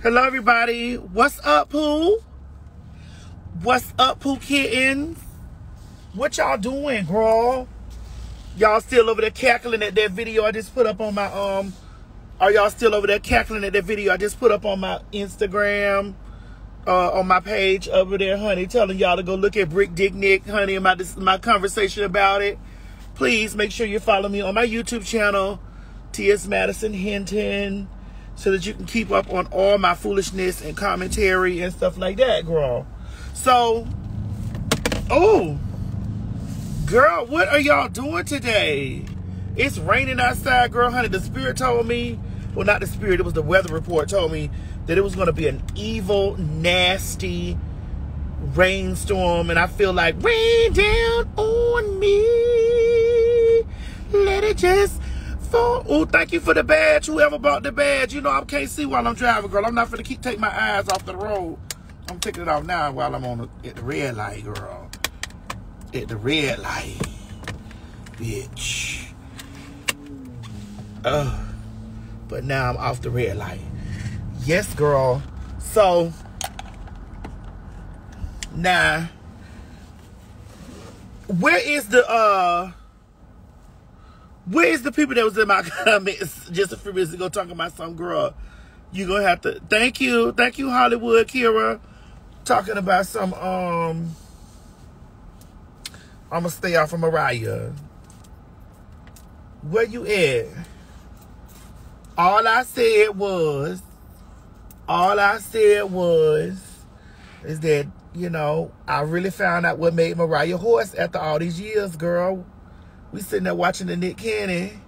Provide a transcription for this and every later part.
Hello, everybody. What's up, Pooh? What's up, Pooh Kittens? What y'all doing, girl? Y'all still over there cackling at that video I just put up on my, um, are y'all still over there cackling at that video I just put up on my Instagram, uh, on my page over there, honey, telling y'all to go look at Brick Dick Nick, honey, and my, my conversation about it. Please make sure you follow me on my YouTube channel, T.S. Madison Hinton so that you can keep up on all my foolishness and commentary and stuff like that, girl. So, oh, girl, what are y'all doing today? It's raining outside, girl, honey. The spirit told me, well, not the spirit, it was the weather report told me that it was going to be an evil, nasty rainstorm. And I feel like, rain down on me. Let it just for oh, thank you for the badge. Whoever bought the badge, you know I can't see while I'm driving, girl. I'm not gonna keep take my eyes off the road. I'm taking it off now while I'm on the, at the red light, girl. At the red light, bitch. Uh, but now I'm off the red light. Yes, girl. So now, where is the uh? Where's the people that was in my comments just a few minutes ago talking about some girl? You gonna have to thank you, thank you, Hollywood Kira, talking about some um. I'm gonna stay off of Mariah. Where you at? All I said was, all I said was, is that you know I really found out what made Mariah hoarse after all these years, girl. We sitting there watching the Nick Cannon,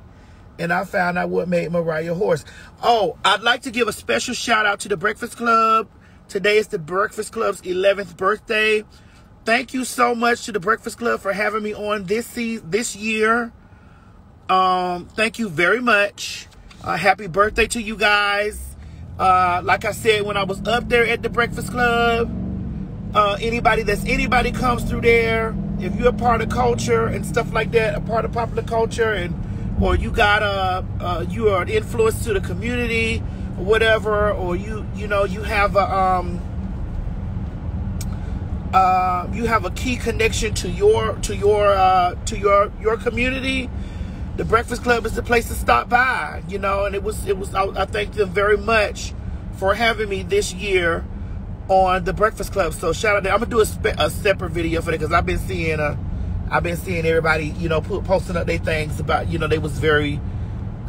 and I found out what made Mariah hoarse. Oh, I'd like to give a special shout out to the Breakfast Club. Today is the Breakfast Club's 11th birthday. Thank you so much to the Breakfast Club for having me on this season, this year. Um, thank you very much. Uh, happy birthday to you guys. Uh, like I said, when I was up there at the Breakfast Club, uh, anybody that's anybody comes through there, if you're a part of culture and stuff like that, a part of popular culture, and or you got a uh, you are an influence to the community or whatever, or you you know you have a um uh, you have a key connection to your to your uh, to your your community. The Breakfast Club is the place to stop by, you know, and it was it was I, I thank them very much for having me this year on the Breakfast Club. So shout out there. I'm gonna do a, a separate video for that because I've been seeing uh, I've been seeing everybody, you know, put, posting up their things about, you know, they was very,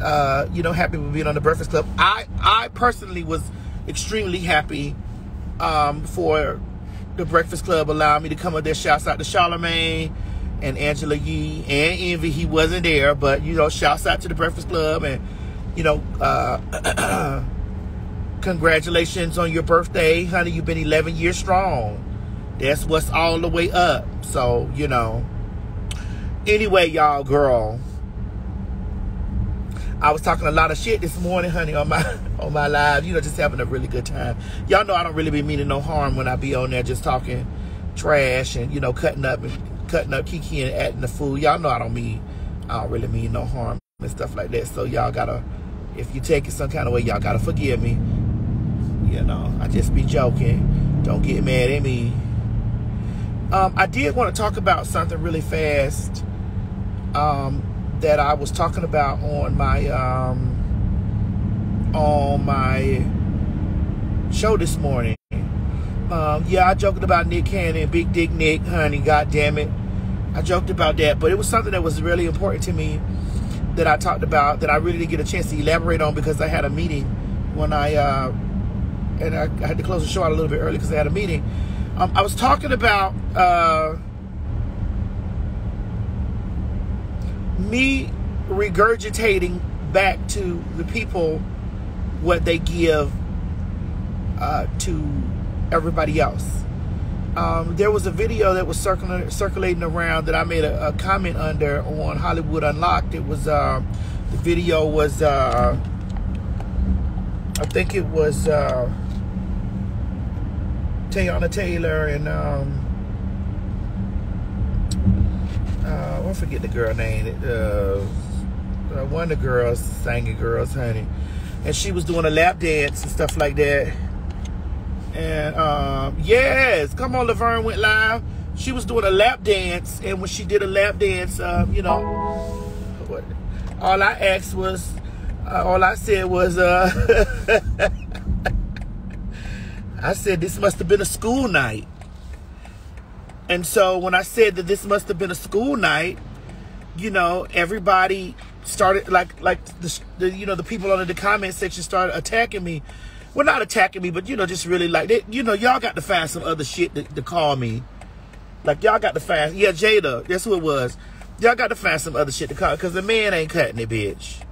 uh, you know, happy with being on the Breakfast Club. I I personally was extremely happy um, for the Breakfast Club allowing me to come up there. Shouts out to Charlemagne and Angela Yee and Envy. He wasn't there, but you know, shouts out to the Breakfast Club and you know. Uh, Congratulations on your birthday, honey. You've been 11 years strong. That's what's all the way up. So, you know. Anyway, y'all, girl. I was talking a lot of shit this morning, honey, on my on my live. You know, just having a really good time. Y'all know I don't really be meaning no harm when I be on there just talking trash and, you know, cutting up and cutting up Kiki and acting the fool. Y'all know I don't mean I don't really mean no harm and stuff like that. So y'all gotta if you take it some kind of way, y'all gotta forgive me. You know, I just be joking. Don't get mad at me. Um, I did want to talk about something really fast um, that I was talking about on my um, on my show this morning. Um, yeah, I joked about Nick Cannon, Big Dick Nick, honey. God damn it, I joked about that, but it was something that was really important to me that I talked about that I really didn't get a chance to elaborate on because I had a meeting when I. Uh, and I, I, had to close the show out a little bit early because I had a meeting. Um, I was talking about uh, me regurgitating back to the people what they give uh, to everybody else. Um, there was a video that was circulating, circulating around that I made a, a, comment under on Hollywood Unlocked. It was uh, the video was uh, I think it was uh, Teyana Taylor and um, uh, I forget the girl name. Uh, one of the girls, singing girls, honey, and she was doing a lap dance and stuff like that. And um, yes, come on, Laverne went live. She was doing a lap dance, and when she did a lap dance, um, you know, all I asked was, uh, all I said was, uh, I said this must have been a school night. And so when I said that this must have been a school night, you know, everybody started like like the, the you know the people under the comment section started attacking me. Well, not attacking me, but you know, just really like they, you know, y'all got to find some other shit to, to call me. Like y'all got to find, yeah, Jada, that's who it was. Y'all got to find some other shit to call because the man ain't cutting it, bitch.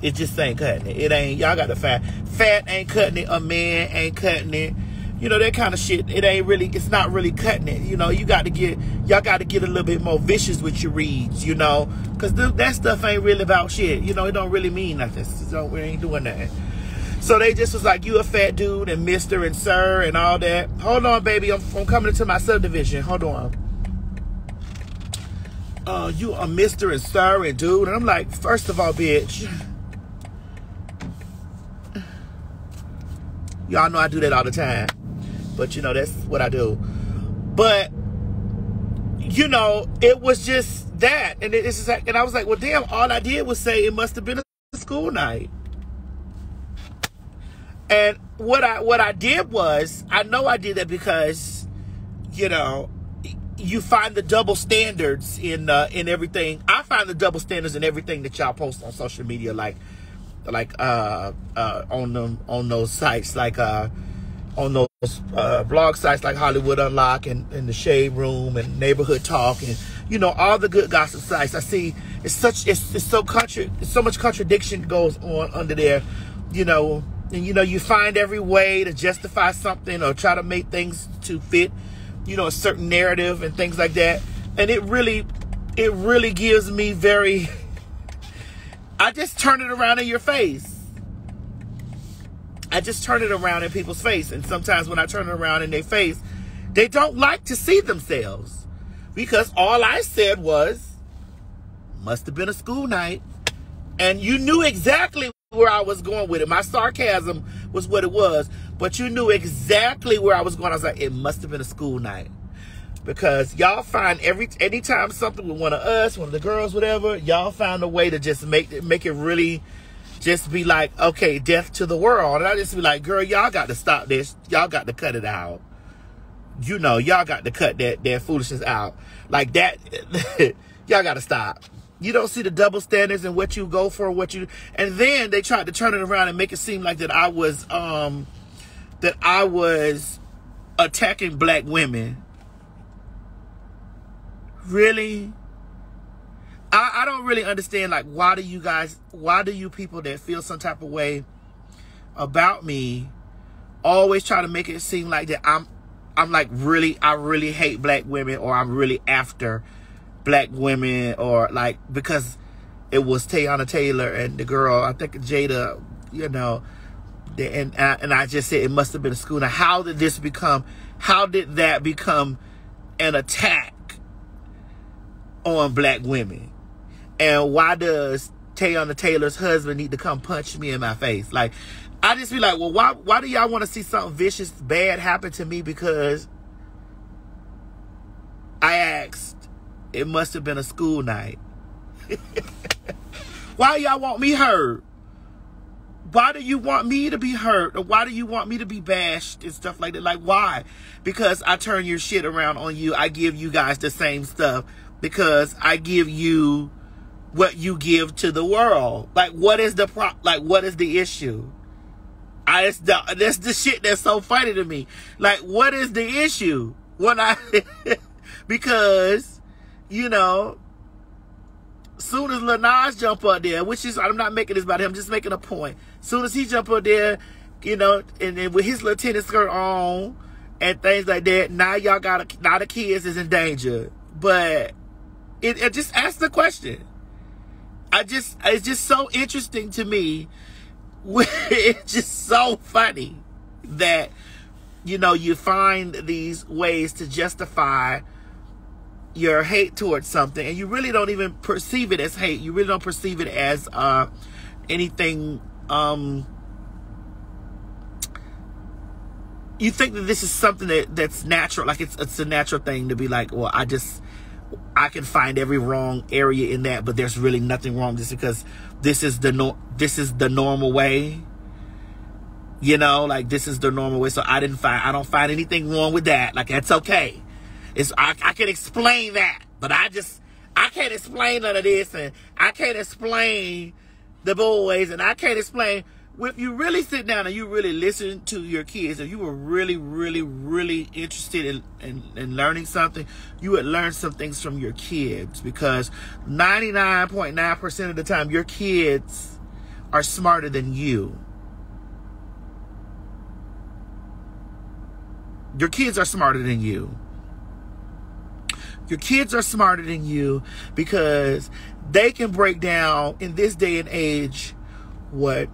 It just ain't cutting it. It ain't. Y'all got to find. Fat ain't cutting it. A man ain't cutting it you know that kind of shit it ain't really it's not really cutting it you know you got to get y'all got to get a little bit more vicious with your reads you know because that stuff ain't really about shit you know it don't really mean nothing so we ain't doing that so they just was like you a fat dude and mister and sir and all that hold on baby i'm, I'm coming into my subdivision hold on uh you a mister and sir and dude and i'm like first of all bitch Y'all know I do that all the time. But you know, that's what I do. But you know, it was just that. And it's just like, and I was like, well, damn, all I did was say it must have been a school night. And what I what I did was, I know I did that because, you know, you find the double standards in uh, in everything. I find the double standards in everything that y'all post on social media, like like uh uh on them on those sites, like uh on those uh, blog sites like Hollywood Unlock and, and the Shade Room and Neighborhood Talk and you know all the good gossip sites. I see it's such it's, it's so contra- so much contradiction goes on under there, you know, and you know you find every way to justify something or try to make things to fit, you know, a certain narrative and things like that. And it really, it really gives me very. I just turn it around in your face I just turn it around in people's face. And sometimes when I turn it around in their face, they don't like to see themselves. Because all I said was, must have been a school night. And you knew exactly where I was going with it. My sarcasm was what it was. But you knew exactly where I was going. I was like, it must have been a school night. Because y'all find every anytime something with one of us, one of the girls, whatever, y'all find a way to just make it make it really just be like, okay, death to the world. And I just be like, girl, y'all got to stop this. Y'all got to cut it out. You know, y'all got to cut that, that foolishness out. Like that, y'all got to stop. You don't see the double standards and what you go for, what you, and then they tried to turn it around and make it seem like that I was, um, that I was attacking black women. Really? I, I don't really understand like why do you guys why do you people that feel some type of way about me always try to make it seem like that I'm I'm like really I really hate black women or I'm really after black women or like because it was Teyana Taylor and the girl I think Jada you know and uh, and I just said it must have been a school. Now how did this become how did that become an attack on black women? And why does Teyana Taylor's husband need to come punch me in my face? Like, I just be like, well, why why do y'all want to see something vicious, bad happen to me? Because I asked, it must have been a school night. why y'all want me hurt? Why do you want me to be hurt? Or why do you want me to be bashed and stuff like that? Like, why? Because I turn your shit around on you. I give you guys the same stuff. Because I give you what you give to the world. Like, what is the pro? Like, what is the issue? I it's the that's the shit that's so funny to me. Like, what is the issue when I? because, you know, soon as Lil jump up there, which is I'm not making this about him, I'm just making a point. Soon as he jump up there, you know, and then with his little tennis skirt on and things like that, now y'all got a now the kids is in danger. But it, it just ask the question I just, it's just so interesting to me. it's just so funny that, you know, you find these ways to justify your hate towards something and you really don't even perceive it as hate. You really don't perceive it as, uh, anything, um, you think that this is something that that's natural, like it's it's a natural thing to be like, well, I just I can find every wrong area in that, but there's really nothing wrong just because this is the no this is the normal way. You know, like this is the normal way. So I didn't find I don't find anything wrong with that. Like that's okay. It's I, I can explain that, but I just I can't explain none of this, and I can't explain the boys, and I can't explain if you really sit down and you really listen to your kids, if you were really, really, really interested in, in, in, learning something, you would learn some things from your kids because 99.9% of the time, your kids are smarter than you. Your kids are smarter than you. Your kids are smarter than you because they can break down in this day and age what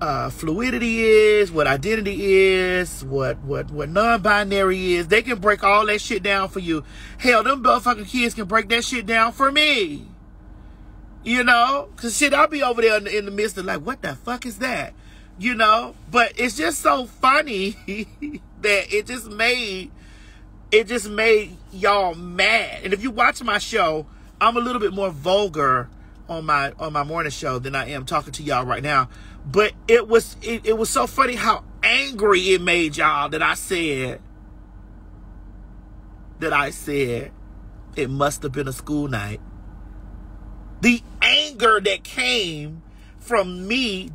uh, fluidity is, what identity is, what what what non-binary is. They can break all that shit down for you. Hell, them motherfucking kids can break that shit down for me. You know, cause shit, I'll be over there in the, in the midst of like, what the fuck is that? You know, but it's just so funny that it just made it just made y'all mad. And if you watch my show, I'm a little bit more vulgar on my on my morning show than I am talking to y'all right now. But it was it, it was so funny how angry it made y'all that I said that I said it must have been a school night. The anger that came from me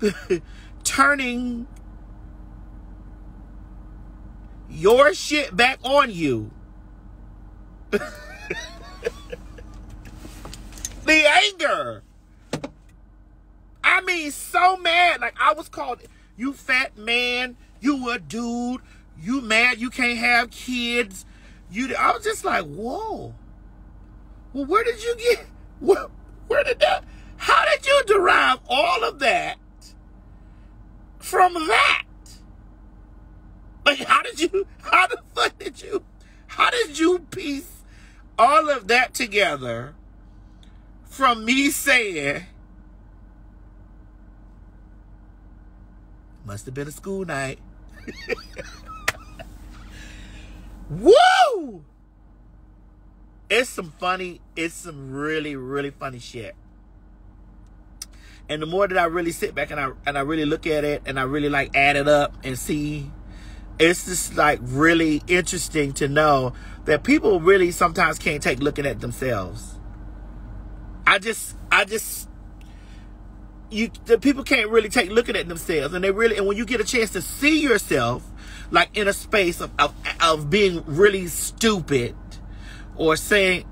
turning your shit back on you. the anger. I mean, so mad. Like I was called, you fat man, you a dude, you mad you can't have kids. You, I was just like, whoa. Well, where did you get? Where, where did that? How did you derive all of that from that? Like, how did you? How the fuck did you? How did you piece all of that together from me saying? Must have been a school night. Woo! It's some funny, it's some really, really funny shit. And the more that I really sit back and I and I really look at it and I really like add it up and see, it's just like really interesting to know that people really sometimes can't take looking at themselves. I just I just you the people can't really take looking at themselves and they really and when you get a chance to see yourself like in a space of of, of being really stupid or saying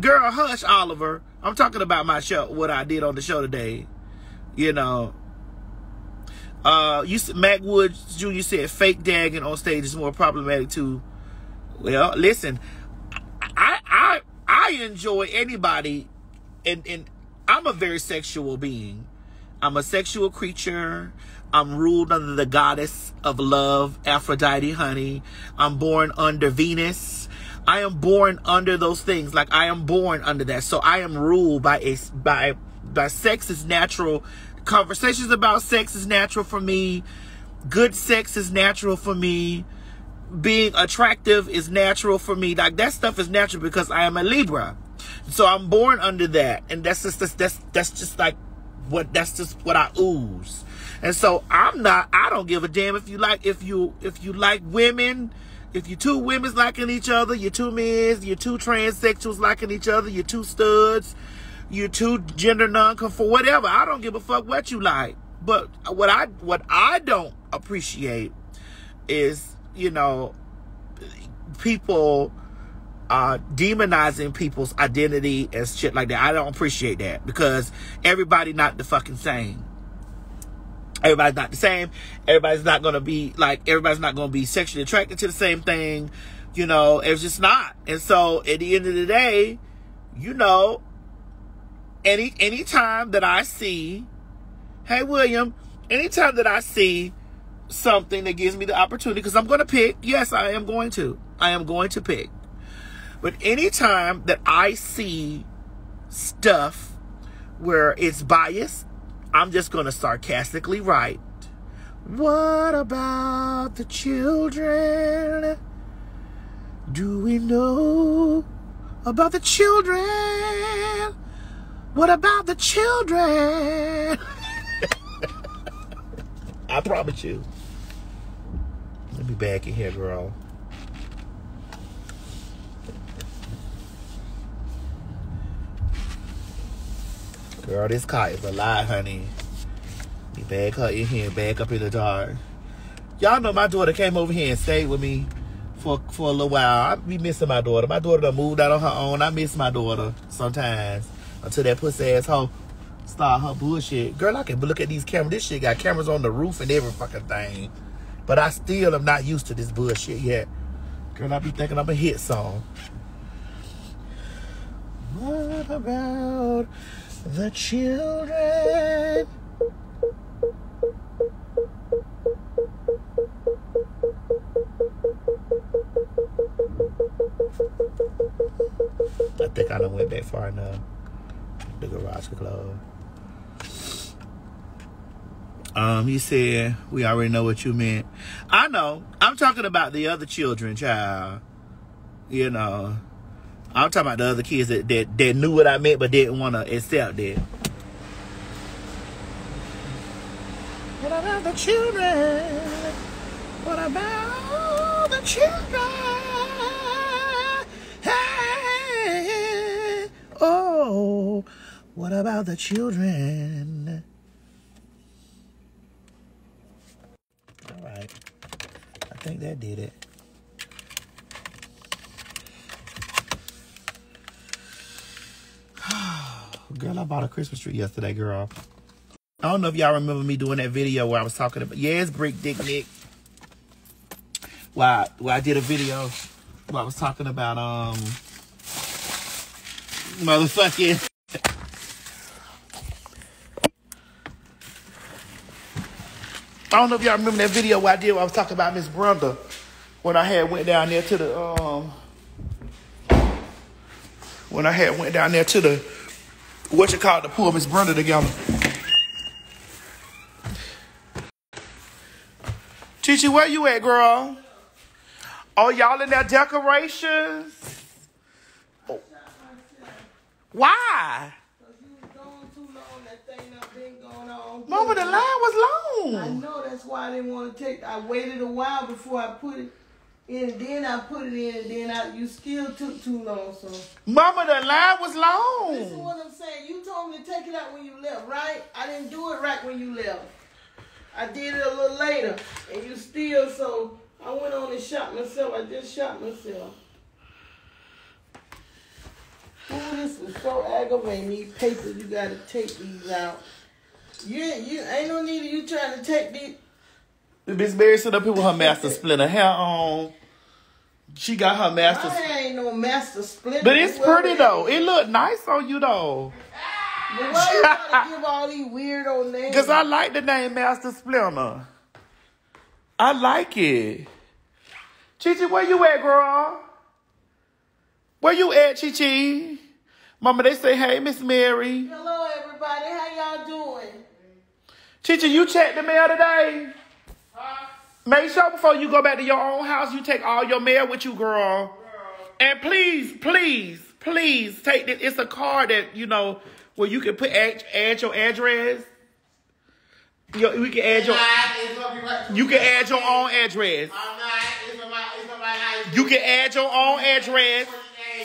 girl hush oliver. I'm talking about my show what i did on the show today you know? Uh you mac woods jr said fake dagging on stage is more problematic too well listen i i i enjoy anybody and and i'm a very sexual being I'm a sexual creature. I'm ruled under the goddess of love, Aphrodite, honey. I'm born under Venus. I am born under those things. Like I am born under that. So I am ruled by a by by sex is natural. Conversations about sex is natural for me. Good sex is natural for me. Being attractive is natural for me. Like that stuff is natural because I am a Libra. So I'm born under that. And that's just that's that's, that's just like what that's just what I ooze. And so I'm not I don't give a damn if you like if you if you like women, if you two women's liking each other, you two men's, you two transsexuals liking each other, you two studs, you two gender non-conform whatever. I don't give a fuck what you like. But what I what I don't appreciate is, you know, people uh, demonizing people's identity and shit like that. I don't appreciate that because everybody not the fucking same. Everybody's not the same. Everybody's not gonna be like everybody's not gonna be sexually attracted to the same thing. You know, it's just not. And so at the end of the day, you know, any any time that I see, hey William, anytime that I see something that gives me the opportunity, because I'm gonna pick, yes, I am going to. I am going to pick but anytime that I see stuff where it's biased, I'm just going to sarcastically write, What about the children? Do we know about the children? What about the children? I promise you. Let me back in here, girl. Girl, this car is a lie, honey. Me bag her in here, back up in the dark. Y'all know my daughter came over here and stayed with me for for a little while. I be missing my daughter. My daughter done moved out on her own. I miss my daughter sometimes until that pussy asshole start her bullshit. Girl, I can look at these cameras. This shit got cameras on the roof and every fucking thing. But I still am not used to this bullshit yet. Girl, I be thinking I'm a hit song. What about the children? I think I done went back far enough. The garage club. Um, he said, we already know what you meant. I know. I'm talking about the other children, child. You know. I'm talking about the other kids that, that, that knew what I meant but didn't want to accept it. What about the children? What about the children? Hey, oh, what about the children? All right. I think that did it. Girl, I bought a Christmas tree yesterday, girl. I don't know if y'all remember me doing that video where I was talking about, yeah, it's Brick Dick Nick. I, where I did a video where I was talking about, um, motherfucking. I don't know if y'all remember that video where I did where I was talking about Miss Brenda when I had went down there to the um when I had went down there to the what you call it to pull Miss Brenda together. Chichi, where you at, girl? Oh, y'all in there decorations? Oh. Why? Mama, the line was long. I know that's why I didn't want to take. I waited a while before I put it in. Then I put it in. and Then I, you still took too long. So. Mama, the line was long. what I'm saying. You told me to take it out when you left, right? I didn't do it right when you left. I did it a little later, and you still. So I went on and shot myself. I just shot myself. Ooh, this is so aggravating. These papers, you gotta take these out. You, you ain't no need of you trying to take these. Miss Mary sit up here with her master splinter hair on. She got her master. My ain't no master split. But it's pretty though. It look nice on you though. But why you gotta give all these weirdo names? Cause I like the name Master Splinter. I like it. Chichi, where you at, girl? Where you at, Chichi? Mama, they say, hey, Miss Mary. Hello, everybody. How y'all doing? Chichi, you checked the mail today? Make sure before you go back to your own house, you take all your mail with you, girl. And please, please, please take this. It's a card that, you know, where you can put add, add your address. Your, we can add your, you can add your own address. You can add your own address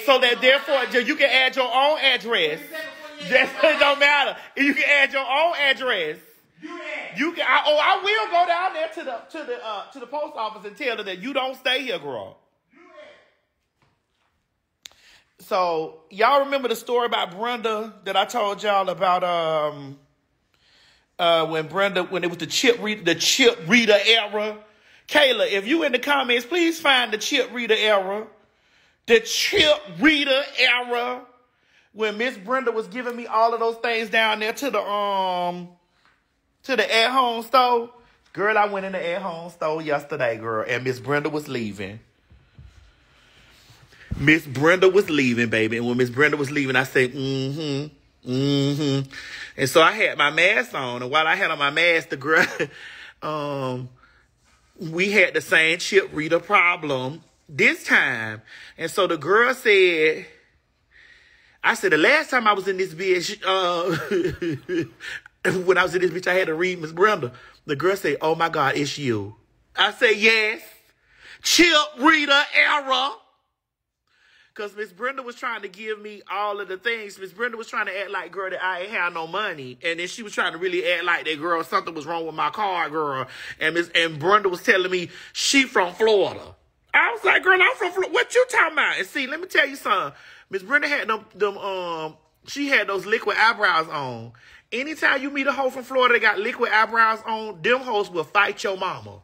so that therefore you can add your own address. That's it don't matter. You can add your own address. You can. I, oh, I will go down there to the to the uh, to the post office and tell her that you don't stay here, girl. So y'all remember the story about Brenda that I told y'all about um uh when Brenda when it was the chip read the chip reader era. Kayla, if you in the comments, please find the chip reader era. The chip reader era when Miss Brenda was giving me all of those things down there to the um to the at home store. Girl, I went in the at home store yesterday, girl, and Miss Brenda was leaving. Miss Brenda was leaving, baby. And when Miss Brenda was leaving, I said, mm-hmm, mm-hmm. And so I had my mask on. And while I had on my mask, the girl, Um, we had the same chip reader problem this time. And so the girl said, I said, the last time I was in this bitch, uh, when I was in this bitch, I had to read Miss Brenda. The girl said, oh my God, it's you. I said, yes. Chip reader error. Cause Miss Brenda was trying to give me all of the things. Miss Brenda was trying to act like, girl, that I ain't had no money. And then she was trying to really act like that, girl, something was wrong with my car, girl. And Miss, and Brenda was telling me she from Florida. I was like, girl, I'm from Florida. What you talking about? And see, let me tell you something. Miss Brenda had them, them, um, she had those liquid eyebrows on. Anytime you meet a hoe from Florida that got liquid eyebrows on, them hoes will fight your mama.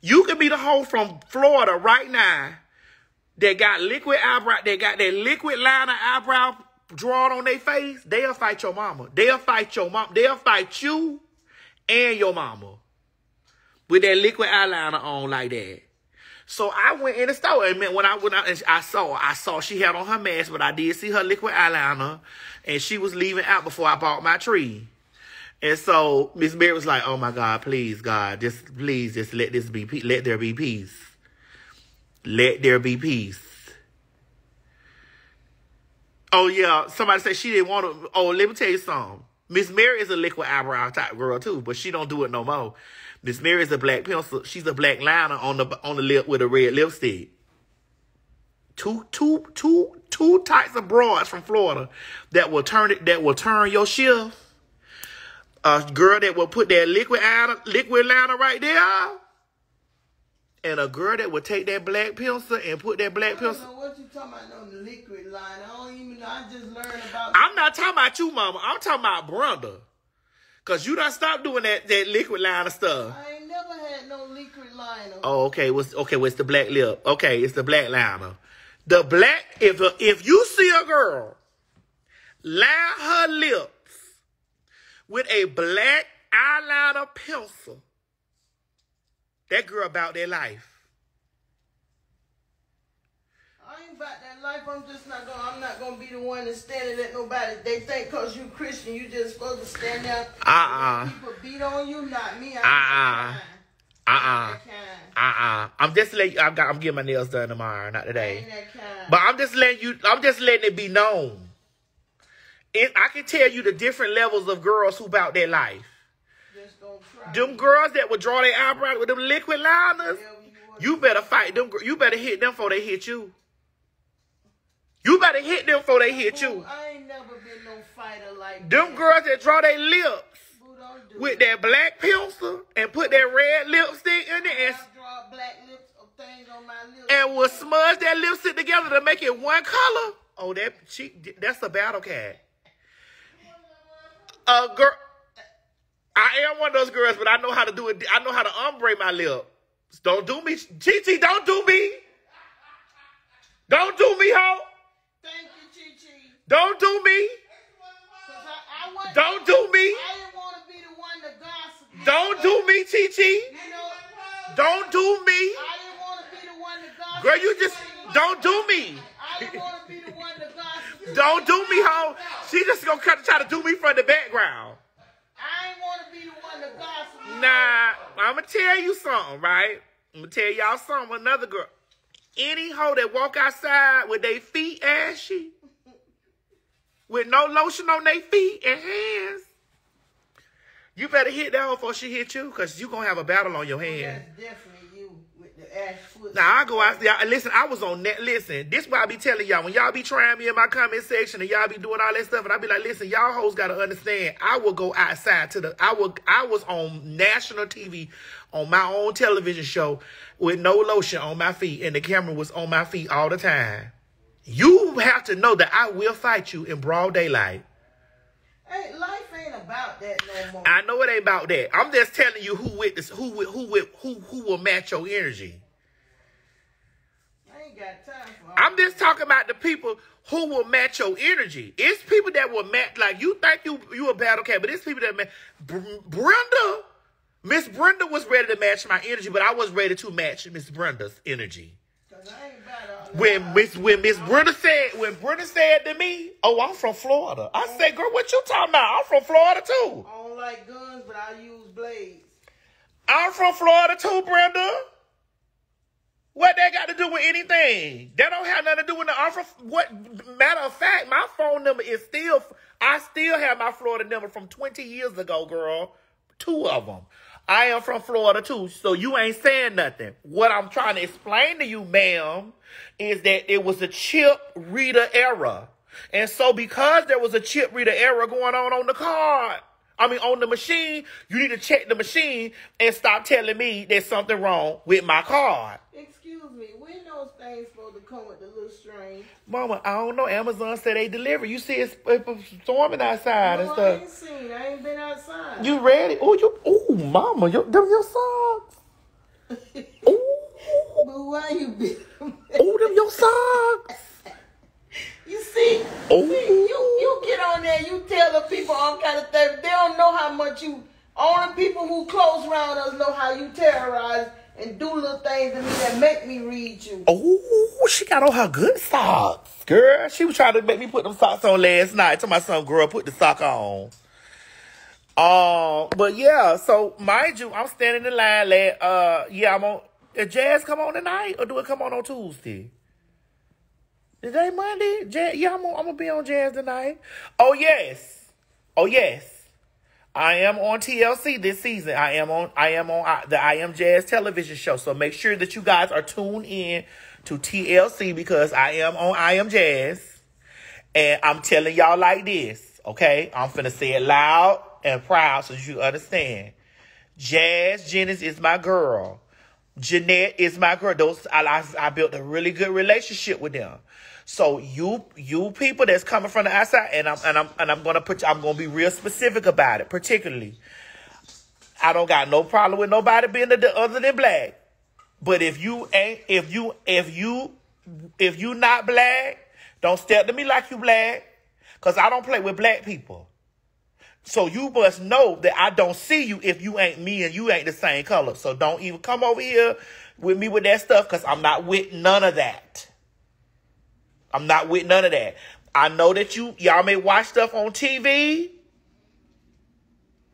You can be the hoe from Florida right now that got liquid eyebrow, they got that liquid liner eyebrow drawn on their face, they'll fight your mama. They'll fight your mom. They'll fight you and your mama with that liquid eyeliner on like that. So I went in the store and when I went out I saw, I saw she had on her mask, but I did see her liquid eyeliner and she was leaving out before I bought my tree. And so Miss Mary was like, "Oh my God, please, God, just please, just let this be, let there be peace." Let there be peace. Oh yeah, somebody said she didn't want to. Oh, let me tell you something. Miss Mary is a liquid eyebrow type girl too, but she don't do it no more. Miss Mary is a black pencil. She's a black liner on the on the lip with a red lipstick. Two two two two types of broads from Florida that will turn it that will turn your shift. A girl that will put that liquid liner, liquid liner right there and a girl that will take that black pencil and put that black pencil. I don't know what you talking about, no liquid line. I don't even know. I just learned about. I'm not talking about you, mama. I'm talking about Brenda. Cause you done stopped doing that that liquid liner stuff. I ain't never had no liquid liner. Oh, okay. What's okay? What's the black lip? Okay, it's the black liner. The black. If if you see a girl line her lips with a black eyeliner pencil that girl about their life. I ain't about that life. I'm just not gonna. I'm not gonna be the one to stand and let nobody. They think cause you Christian, you just supposed to stand there. Uh uh People beat on you, not me. Uh uh. Uh uh. Uh uh. I'm just letting. I'm, I'm getting my nails done tomorrow, not today. But I'm just letting you. I'm just letting it be known. It, I can tell you the different levels of girls who bout their life. Them girls that would draw their eyebrows with them liquid liners, you better fight them. You better hit them before they hit you. You better hit them before they hit you. I ain't never been no fighter like Them that. girls that draw their lips Boo, with it. that black pencil and put that red lipstick in there and, I draw black lips of things on my lips. and will smudge that lipstick together to make it one color. Oh, that she that's a battle cat. A girl, I am one of those girls, but I know how to do it. I know how to ombre my lips. Don't do me, TT. Don't do me. Don't do me, ho. Thank you, Chi Chi. Don't do me. Don't do me. Don't do me. You know, Don't do me. Girl, you just don't do me. Don't do me, ho. She just gonna try to do me from the background. Nah, I'ma tell you something, right? I'ma tell y'all something. Another girl, any hoe that walk outside with their feet ashy, with no lotion on their feet and hands, you better hit that hoe before she hit you, cause you gonna have a battle on your oh, hand. That's definitely you with the ash foot. Now I go out there. Listen, I was on net. Listen, this why I be telling y'all when y'all be trying me in my comment section and y'all be doing all that stuff, and I be like, listen, y'all hoes gotta understand. I will go outside to the. I will. I was on national TV, on my own television show with no lotion on my feet, and the camera was on my feet all the time. You have to know that I will fight you in broad daylight. Hey, life ain't about that no more. I know it ain't about that. I'm just telling you who with this, who who who who will match your energy. I ain't got time for I'm just talking about the people who will match your energy. It's people that will match, like you think you you a battle cat, but it's people that match. Br- Brenda, Miss Brenda was ready to match my energy, but I was ready to match Miss Brenda's energy. Cause I ain't about all that. When Miss when Miss Brenda said when Brenda said to me, "Oh, I'm from Florida," I said, "Girl, what you talking about? I'm from Florida too." I don't like guns, but I use blades. I'm from Florida too, Brenda. What that got to do with anything? That don't have nothing to do with the. From what? Matter of fact, my phone number is still. I still have my Florida number from 20 years ago, girl. Two of them. I am from Florida too, so you ain't saying nothing. What I'm trying to explain to you, ma'am, is that it was a chip reader error. And so because there was a chip reader error going on on the card, I mean on the machine, you need to check the machine and stop telling me there's something wrong with my card. Excuse me, when those things supposed to come with the little string? Mama, I don't know. Amazon said they deliver. You see it's, it's storming outside and No, I stuff. ain't seen. I ain't been outside. You ready? Oh, you, oh, mama, you, them your socks. Oh, why you been? oh, them your socks. you see, Oh. see, you you get on there, you tell the people all kind of things. They don't know how much you. Only people who close around us know how you terrorize and do little things to me that make me read you. Oh, she got on her good socks. Girl, she was trying to make me put them socks on last night. To my son, girl, put the sock on. Um, but yeah, so mind you, I'm standing in line. Let, uh, yeah, I'm on. Did Jazz come on tonight, or do it come on on Tuesday? Today Monday? Jazz, yeah, I'm, on, I'm gonna be on Jazz tonight. Oh yes, oh yes. I am on TLC this season. I am on I am on the I Am Jazz television show. So make sure that you guys are tuned in to TLC because I am on I Am Jazz. And I'm telling y'all like this, okay? I'm finna say it loud and proud so you understand. Jazz Jennings is my girl. Jeanette is my girl. Those I, I, I built a really good relationship with them. So you you people that's coming from the outside, and I'm and I'm and I'm gonna put I'm gonna be real specific about it. Particularly, I don't got no problem with nobody being the, other than black. But if you ain't if you if you if you not black, don't step to me like you black, cause I don't play with black people. So you must know that I don't see you if you ain't me and you ain't the same color. So don't even come over here with me with that stuff because I'm not with none of that. I'm not with none of that. I know that you y'all may watch stuff on TV.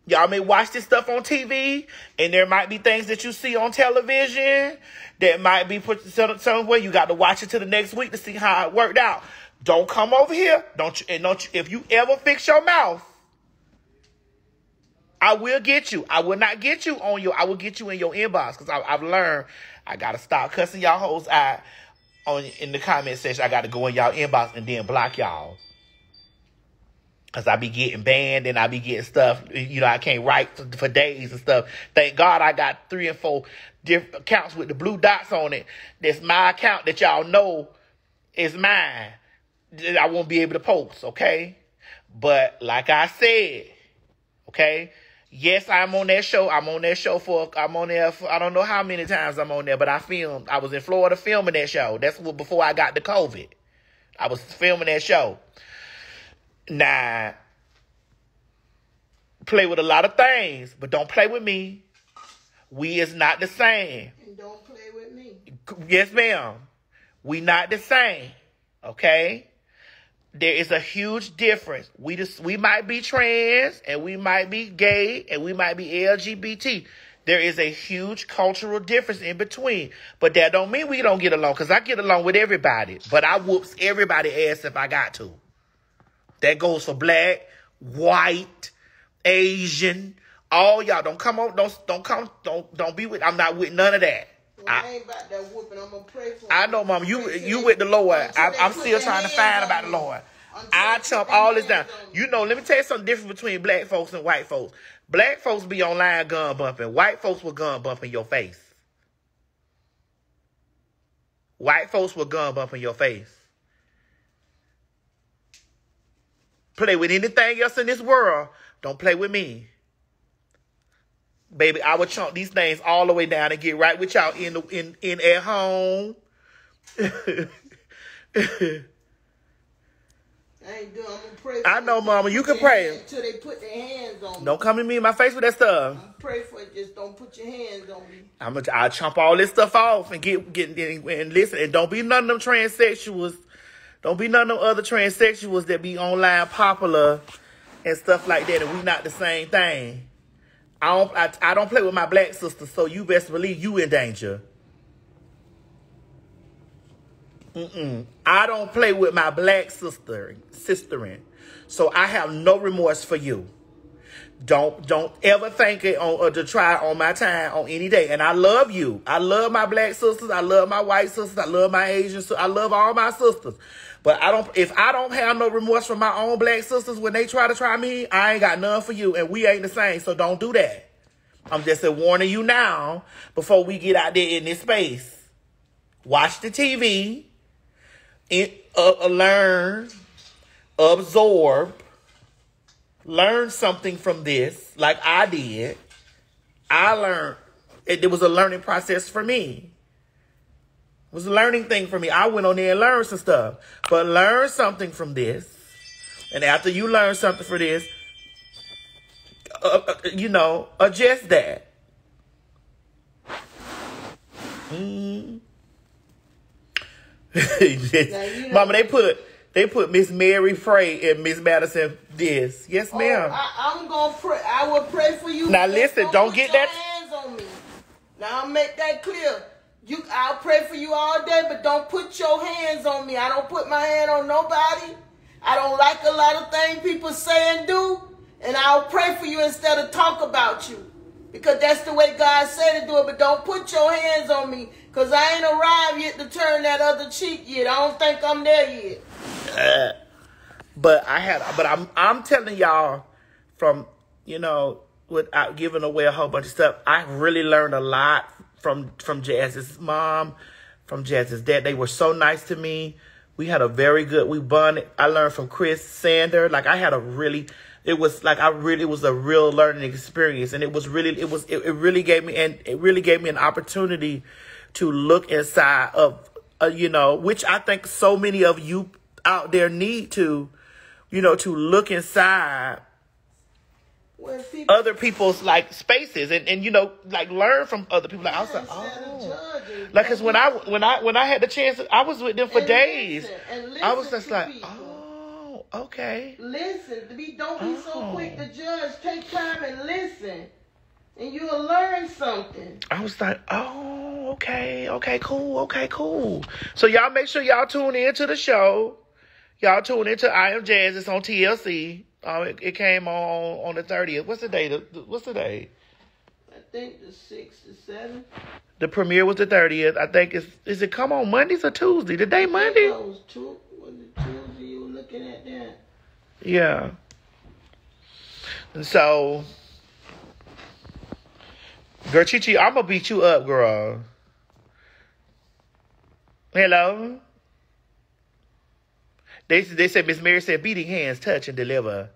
Y'all may watch this stuff on TV, and there might be things that you see on television that might be put some, some. You got to watch it to the next week to see how it worked out. Don't come over here. Don't you? And don't you, if you ever fix your mouth, I will get you. I will not get you on your. I will get you in your inbox because I've learned I gotta stop cussing y'all hoes out on in the comment section. I gotta go in y'all inbox and then block y'all. Cause I be getting banned and I be getting stuff. You know, I can't write for, days and stuff. Thank God I got three and four different accounts with the blue dots on it. That's my account that y'all know is mine. I won't be able to post, okay? But like I said, okay, yes, I'm on that show. I'm on that show for I'm on there for I don't know how many times I'm on there, but I filmed. I was in Florida filming that show. That's what before I got the COVID. I was filming that show. Now, play with a lot of things, but don't play with me. We is not the same. And don't play with me. Yes, ma'am. We not the same. Okay? There is a huge difference. We just we might be trans and we might be gay and we might be LGBT. There is a huge cultural difference in between. But that don't mean we don't get along, because I get along with everybody. But I whoops everybody ass if I got to. That goes for black, white, Asian, all y'all. Don't come on, don't don't come, don't don't be with. I'm not with none of that. I- I, ain't about that whooping. I'm gonna pray for. I them. know, Mama. You you with the Lord. I, I'm still trying to find about the. Lord. I chump all this down. hands on me. You know, let me tell you something different between black folks and white folks. Black folks be online gun bumping. White folks will gun bump in your face. White folks will gun bump in your face. Play with anything else in this world. Don't play with me. Baby, I would chunk these things all the way down and get right with y'all in the in, in at home. I ain't doing. I'm gonna pray. I know, Mama, you can pray. until they put their hands on me. Don't come at me in my face with that stuff. I'm pray for it. Just don't put your hands on me. I'm gonna I'll chomp all this stuff off and get get, get and listen and don't be none of them transsexuals. Don't be none of them other transsexuals that be online popular and stuff like that, and we not the same thing. I don't I, I don't play with my black sister, so you best believe you in danger. Mm-mm. I don't play with my black sister, sisterin. So I have no remorse for you. Don't don't ever think it on or to try on my time on any day. And I love you. I love my black sisters. I love my white sisters. I love my Asian sisters. I love all my sisters. But I don't if I don't have no remorse for my own black sisters when they try to try me, I ain't got none for you. And we ain't the same. So don't do that. I'm just warning you now before we get out there in this space. Watch the TV. It, uh, uh, learn, absorb, learn something from this, like I did. I learned. It, it was a learning process for me. It was a learning thing for me. I went on there and learned some stuff. But learn something from this. And after you learn something for this, uh, uh, you know, adjust that. Mm. Mama, they put they put Miss Mary Frey and Miss Madison this. Yes, Oh, ma'am. I, I'm gonna pray. I will pray for you. Now listen, don't put get that- Hands on me. Now I'll make that clear. You, I'll pray for you all day, but don't put your hands on me. I don't put my hand on nobody. I don't like a lot of things people say and do, and I'll pray for you instead of talk about you. Because that's the way God said to do it, but don't put your hands on me. Because I ain't arrived yet to turn that other cheek yet. I don't think I'm there yet. Uh, but I had, but I'm I'm telling y'all from you know without giving away a whole bunch of stuff. I really learned a lot from from Jazz's mom, from Jazz's dad. They were so nice to me. We had a very good. We bonded. I learned from Chris Sander. Like I had a really. It was like I really it was a real learning experience, and it was really it was it, it really gave me and it really gave me an opportunity to look inside of uh, you know which I think so many of you out there need to you know, to look inside people other people's like spaces and, and you know, like learn from other people. Like I was like, oh, like cause when I when I when I had the chance, I was with them for days. listen, and I was just like, people. oh, okay. Listen, to be don't be so Oh. quick to judge. Take time and listen, and you'll learn something. I was like, oh, okay, okay, cool, okay, cool. So y'all make sure y'all tune in to the show. Y'all tune into I Am Jazz. It's on TLC. Uh, it, it came on on the thirtieth. What's the day? The- what's the day? I think the sixth or seventh. The premiere was the thirtieth. I think it's is it come on Mondays or Tuesday? The day Monday? Those two was it Tuesday you were looking at that? Yeah. And so, girl, Chichi, I'm gonna beat you up, girl. Hello. They they said Miss Mary said beating hands touch and deliver.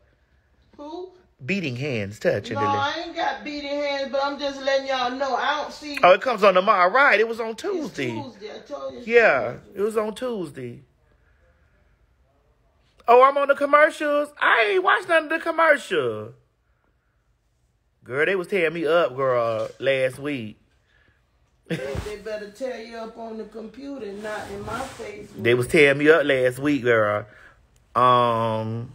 Who? Beating hands touch and No, deliver. I ain't got beating hands, but I'm just letting y'all know. I don't see. Oh, it comes on tomorrow, right? It was on Tuesday. Tuesday. I told you. Yeah, Tuesday. it was on Tuesday. Oh, I'm on the commercials. I ain't watched none of the commercial. Girl, they was tearing me up, girl, last week. They, they better tear you up on the computer, not in my face. They was tearing me up last week, girl. Um,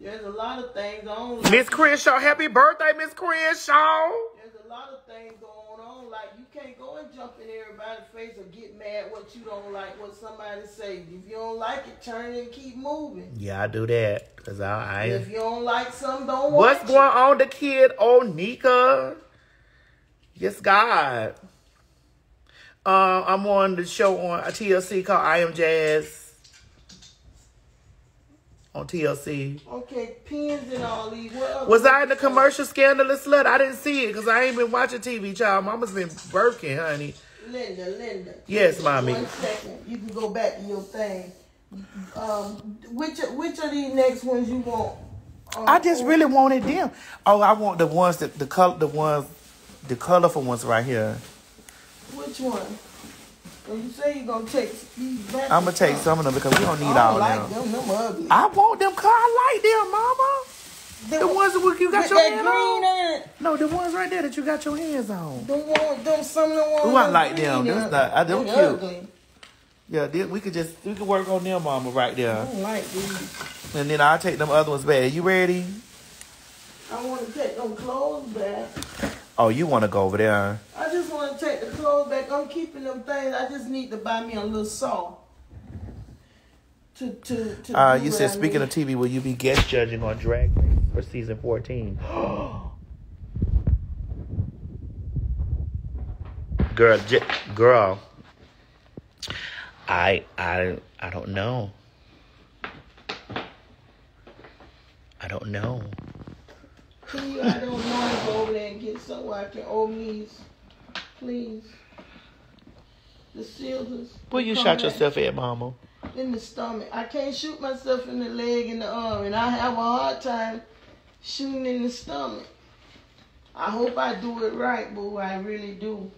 There's a lot of things on. like- Miss Crenshaw, happy birthday, Miss Crenshaw. There's a lot of things going on. Like you can't go and jump in everybody's face or get mad what you don't like, what somebody say. If you don't like it, turn it and keep moving. Yeah, I do that because I, I If you don't like something, don't What's going on, the kid? Oh, Nika. Yes, God. Uh, I'm on the show on a TLC called I Am Jazz. On TLC. Okay, pins and all these. Was I in the commercial scandalous slut? I didn't see it because I ain't been watching TV, child. Mama's been working, honey. Linda, Linda. Yes, mommy. One second. You can go back to your thing. Um, which which of these next ones you want? Um, I just really wanted them. Oh, I want the ones that the color, the ones, the colorful ones right here. Which one? You say you're gonna take these back, I'm gonna take some of them because we don't need all like them. them. Them ugly. I want them. Cause I like them, mama. The ones that you got your that hand green on. No, the ones right there that you got your hands on. Them one, them some of the ones. Ooh, I like them. it. not- uh, them cute. Ugly. Yeah, we could just we could work on them, mama, right there. I don't like these. And then I'll take them other ones back. You ready? I want to take them clothes back. Oh, you want to go over there? I just want to take the clothes back. I'm keeping them things. I just need to buy me a little saw. To, to, to Uh, you said I speaking need. of TV, will you be guest judging on Drag Race for season fourteen? girl, j- girl, I I I don't know. I don't know. Please, I don't know to go over there and get something I can these. Please. The scissors. Where you shot yourself at, Mama? In the stomach. I can't shoot myself in the leg and the arm, and I have a hard time shooting in the stomach. I hope I do it right, boo. I really do.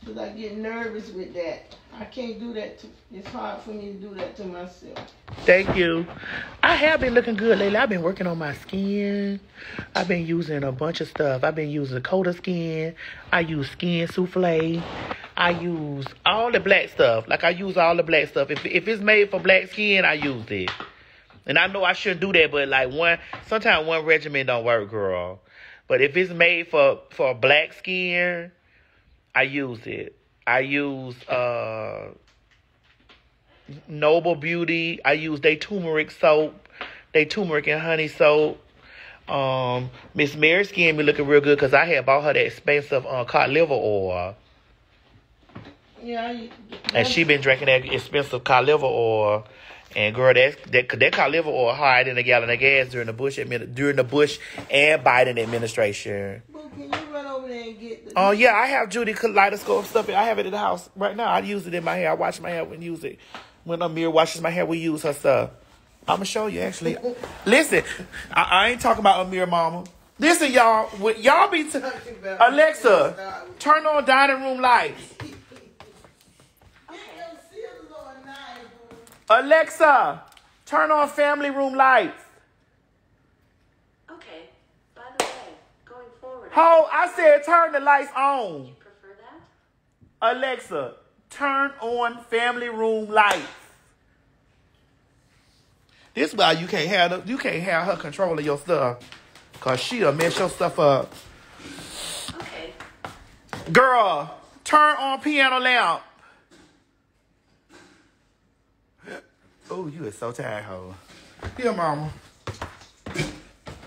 Because I get nervous with that. I can't do that. To, it's hard for me to do that to myself. Thank you. I have been looking good lately. I've been working on my skin. I've been using a bunch of stuff. I've been using Coda Skin. I use Skin Souffle. I use all the black stuff. Like I use all the black stuff. If if it's made for black skin, I use it. And I know I shouldn't do that, but like one sometimes one regimen don't work, girl. But if it's made for for black skin, I use it. I use uh Noble Beauty. I use they turmeric soap, they turmeric and honey soap. Um, Miss Mary skin be looking real good because I had bought her that expensive uh, cod liver oil, Yeah, I, and she been drinking that expensive cod liver oil. And girl, that that that cod liver oil higher than a gallon of gas during the Bush during the Bush and Biden administration. Boo, can you run over there and get the. Oh yeah, I have Judy kaleidoscope stuff. I have it in the house right now. I use it in my hair. I wash my hair and use it. When Amir washes my hair, we use her stuff. I'm gonna show you actually. Listen, I, I ain't talking about Amir, mama. Listen, y'all. When y'all be t- Alexa, turn on dining room lights. Get them scissors or a knife, boo. Alexa, turn on family room lights. Okay. By the way, going forward, Ho, I said turn the lights on. you prefer that? Alexa, turn on family room lights. This why you can't have the, you can't have her controlling your stuff, cause she'll mess your stuff up. Okay. Girl, turn on piano lamp. Oh, you is so tired, ho. Here, mama.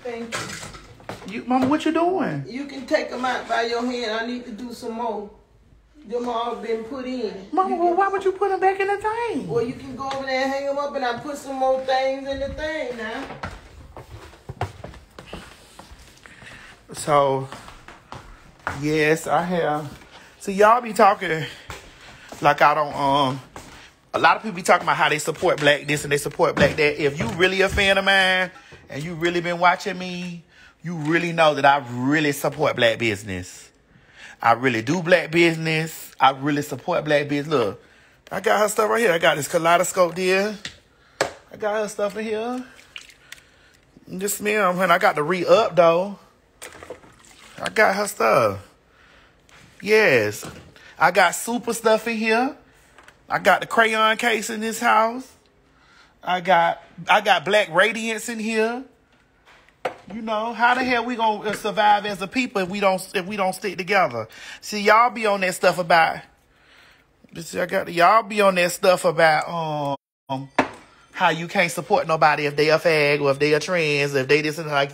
Thank you. You, mama, what you doing? You can take them out by your hand. I need to do some more. Them all been put in. Mama, You well, can- why would you put them back in the thing? Well, you can go over there and hang them up, and I put some more things in the thing now. So, yes, I have. So y'all be talking like I don't. Um, a lot of people be talking about how they support black this and they support black that. If you really a fan of mine and you really been watching me, you really know that I really support black business. I really do black business. I really support black business. Look, I got her stuff right here. I got this kaleidoscope there. I got her stuff in here. Just smell, and I got to re up though. I got her stuff. Yes. I got super stuff in here. I got the crayon case in this house. I got I got black radiance in here. You know, how the hell we gonna survive as a people if we don't if we don't stick together? See, y'all be on that stuff about see, I got y'all be on that stuff about um how you can't support nobody if they a fag or if they a trans, if they this and like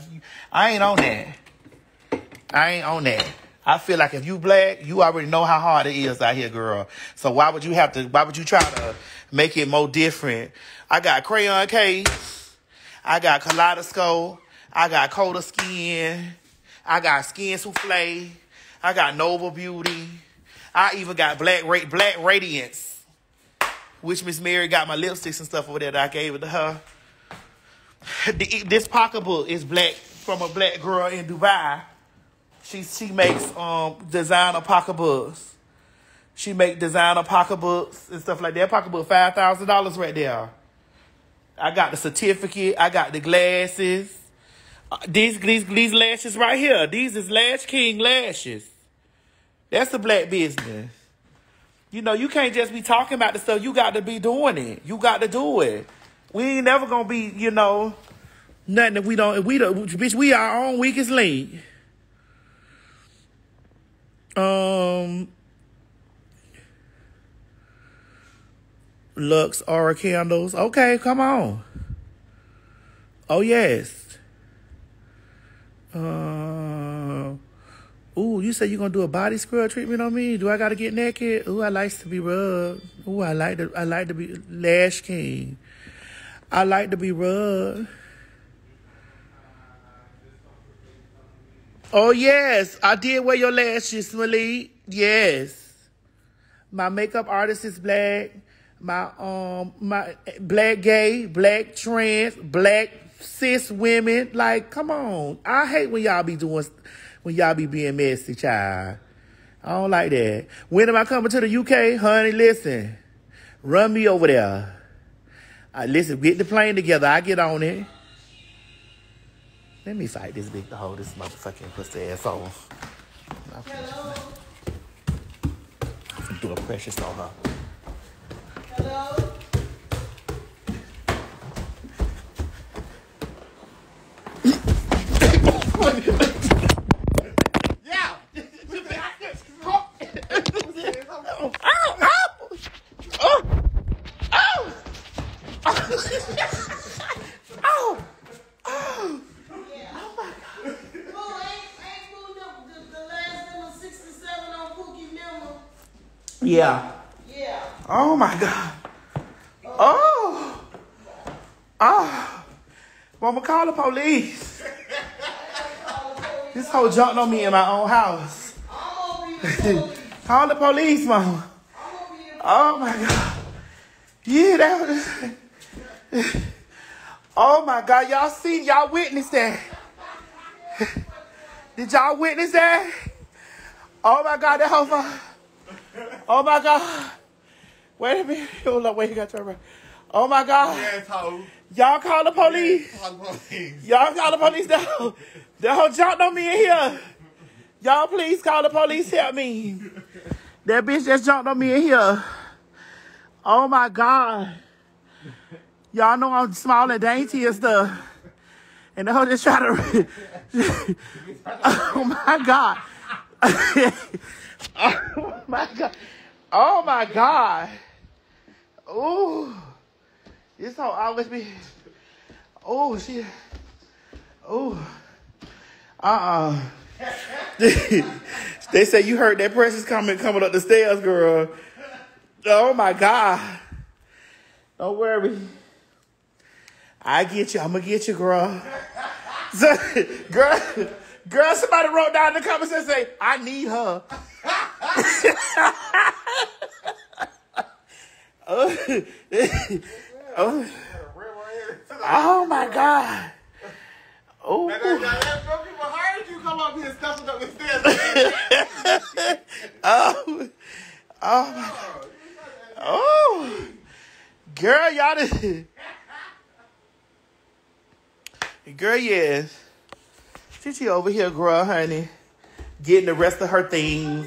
I ain't on that. I ain't on that. I feel like if you black, you already know how hard it is out here, girl. So why would you have to? Why would you try to make it more different? I got crayon case. I got kaleidoscope. I got Coda Skin. I got Skin Souffle. I got Noble Beauty. I even got Black Ra- Black Radiance, which Miss Mary got my lipsticks and stuff over there that I gave it to her. The- This pocketbook is black from a black girl in Dubai. She she makes um designer pocketbooks. She make designer pocketbooks and stuff like that. Pocketbook five thousand dollars right there. I got the certificate. I got the glasses. These these these lashes right here. These is Lash King lashes. That's the black business. You know, you can't just be talking about the stuff. You got to be doing it. You got to do it. We ain't never gonna be, you know, Nothing if we don't, we don't, bitch, we our own weakest link. Um, Lux Aura candles. Okay, come on. Oh yes. Uh, ooh, you said you're gonna do a body scrub treatment on me? Do I gotta get naked? Ooh, I like to be rubbed. Ooh, I like to I like to be lash king. I like to be rubbed. Oh yes, I did wear your lashes, Malik. Yes. My makeup artist is black. My um my black gay, black trans, black cis women. Like, come on. I hate when y'all be doing when y'all be being messy, child. I don't like that. When am I coming to the UK? Honey, listen. Run me over there. I listen, get the plane together. I get on it. Let me fight this big to hold this motherfucking pussy ass on. Hello? I'm do a precious on her. Hello? Yeah. oh, ow, ow. Oh, oh, oh, oh. Boo, ain't, ain't Boo the, the, the last number 67 on Pookie Memo? Yeah. Yeah. Oh my God. Oh. Oh. Mama, call the police. Whole jumped on me in my own house. Call the police, mama. Oh my God. Yeah, that was. Oh my God. Y'all seen, y'all witnessed that. Did y'all witness that? Oh my God, that whole. Oh my God. Wait a minute. Hold up, wait, you got to turn around. Oh my God. Y'all call the police. Call the police. Y'all call the police now. That whole jumped on me in here. Y'all please call the police. Help me. That bitch just jumped on me in here. Oh my God. Y'all know I'm small and dainty and stuff. And the whole just try to. oh my God. oh my God. Oh my God. Ooh. This whole always be. Oh, she. Oh. Uh uh they say you heard that precious comment coming up the stairs, girl. Oh my God. Don't worry. I get you. I'm gonna get you, girl. So, girl, girl, somebody wrote down in the comments and say, I need her. oh, Oh. Oh, oh. oh, oh my God. Oh. Oh, oh, my, oh, girl, y'all did. Girl, yes. Chichi over here, girl, honey, getting the rest of her things.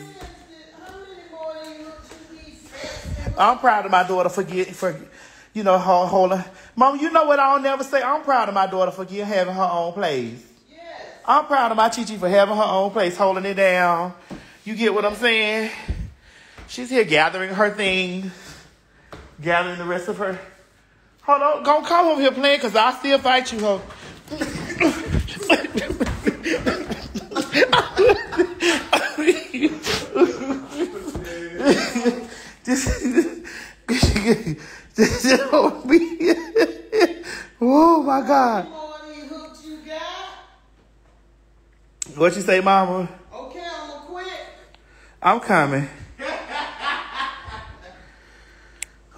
How many more of you should be fast? I'm proud of my daughter for get for, you know, her holding. Mom, you know what I'll never say. I'm proud of my daughter for having her own place. Yes. I'm proud of my Chichi for having her own place, holding it down. You get what I'm saying? She's here gathering her things, gathering the rest of her. Hold on, don't come over here playing, cause I still fight you, ho. this, this is on me. oh my God. More of these hooks you got? What you say, Mama? Okay, I'm gonna quit. I'm coming.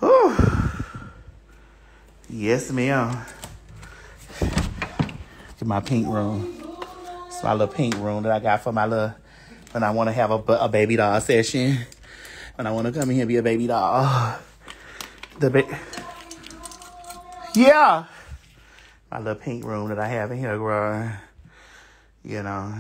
Whew. Yes, ma'am. Get my pink room. It's my little pink room that I got for my little when I want to have a, a baby doll session. When I want to come in here and be a baby doll. The ba- yeah, my little pink room that I have in here, girl. You know.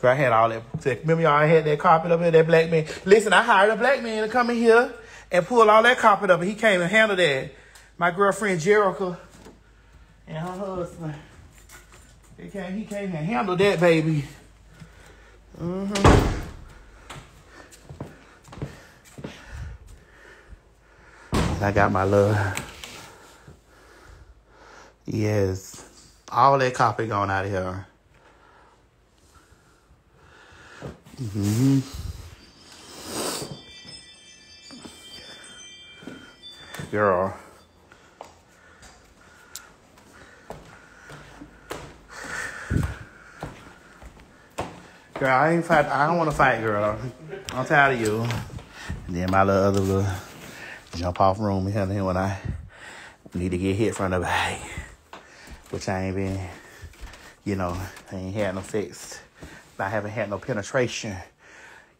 Girl, I had all that. Remember y'all I had that carpet up here, that black man. Listen, I hired a black man to come in here and pull all that carpet up, and he came and handled that. My girlfriend Jericho and her husband. He can't, he came and handled that, baby. Mm-hmm. I got my love. Yes. All that copy going out of here. Mm-hmm. Girl. Girl, I ain't fight. I don't want to fight, girl. I'm tired of you. And then my little other little jump off room and when I need to get hit from the back, which I ain't been, you know, I ain't had no sex. I haven't had no penetration,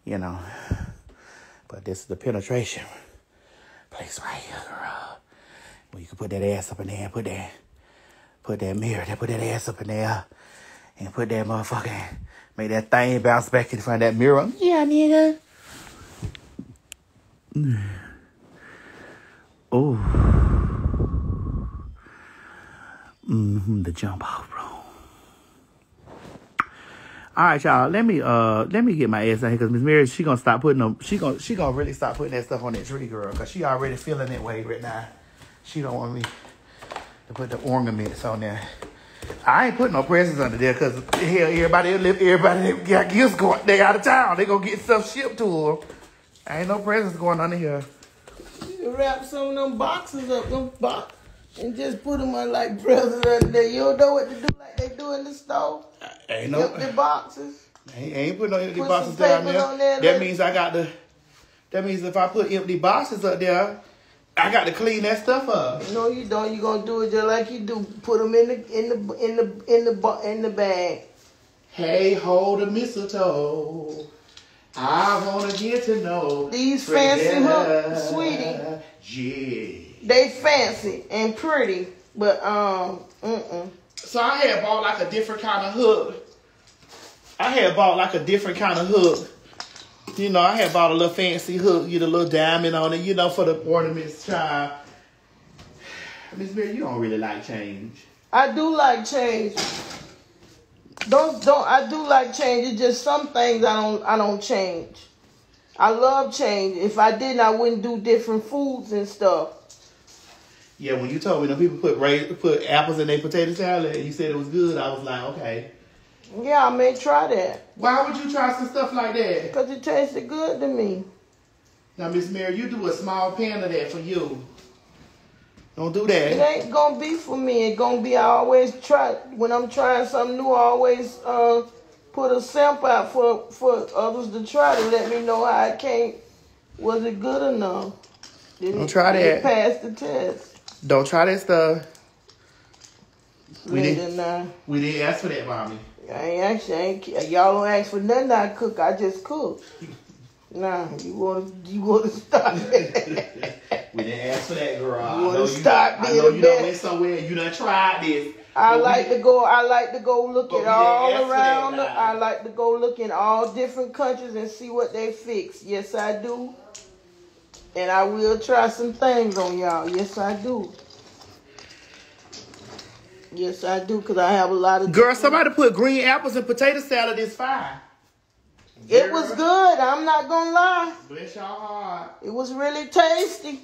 you know. But this is the penetration place right here, girl. Where you can put that ass up in there, put that, put that mirror, there, put that ass up in there, and put that motherfucking Make that thing bounce back in front of that mirror. Yeah, nigga. Oh. Mm-hmm, the jump off, bro. All right, y'all. Let me uh let me get my ass out here because Miss Mary she gonna stop putting them. She gonna she gonna really stop putting that stuff on that tree, girl. Cause she already feeling that way right now. She don't want me to put the ornaments on there. I ain't putting no presents under there because hell, everybody everybody got gifts going. They out of town. They gonna get stuff shipped to them. ain't no presents going under here. You wrap some of them boxes up, them box, and just put them on like presents under there. You don't know what to do like they do in the store. Uh, ain't no empty boxes. Ain't, ain't putting no empty put boxes down there. there. That means I got the. That means if I put empty boxes up there, I got to clean that stuff up. No, you don't. You gonna do it just like you do. Put them in the in the in the in the in the bag. Hey, hold the mistletoe. I wanna get to know these fancy hooks, sweetie. Yeah. They fancy and pretty, but um, mm-mm. So I had bought like a different kind of hook. I had bought like a different kind of hook you know, I had bought a little fancy hook, get a little diamond on it, you know, for the ornaments, child. Miss Mary, you don't really like change. I do like change. Don't don't I do like change. It's just some things I don't I don't change. I love change. If I didn't, I wouldn't do different foods and stuff. Yeah, when you told me that people put put apples in their potato salad and you said it was good, I was like, okay. Yeah, I may try that. Why would you try some stuff like that? Because it tasted good to me. Now, Miss Mary, you do a small pan of that for you. Don't do that. It ain't gonna be for me. It gonna be. I always try when I'm trying something new. I always uh, put a sample out for for others to try to let me know how I came. Was it good enough? Did Don't it, try that. Pass the test. Don't try that stuff. We didn't. We didn't ask for that, mommy. I ain't actually, ain't, y'all don't ask for nothing I cook. I just cook. Nah, you want to you want to stop we didn't ask for that, girl. You want to stop being I know you done went somewhere. You done tried this. I like we, to go. I like to go look at all around. The, I like to go look in all different countries and see what they fix. Yes, I do. And I will try some things on y'all. Yes, I do. Yes, I do, because I have a lot of. Girl, somebody put green apples and potato salad is fine. It was good. I'm not gonna lie. Bless your heart. It was really tasty.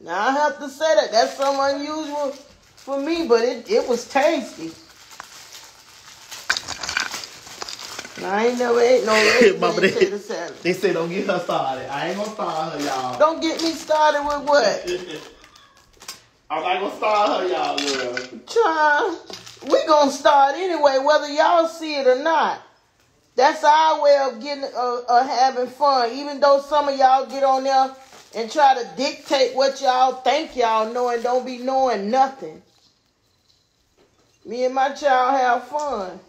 Now I have to say that that's something unusual for me, but it, it was tasty. I ain't never ate no Mama, they, potato salad. They say don't get her started. I ain't gonna start her, y'all. Don't get me started with what? I'm not gonna start her, y'all. Child, we gonna start anyway, whether y'all see it or not. That's our way of getting, uh, uh, having fun. Even though some of y'all get on there and try to dictate what y'all think y'all know and don't be knowing nothing. Me and my child have fun.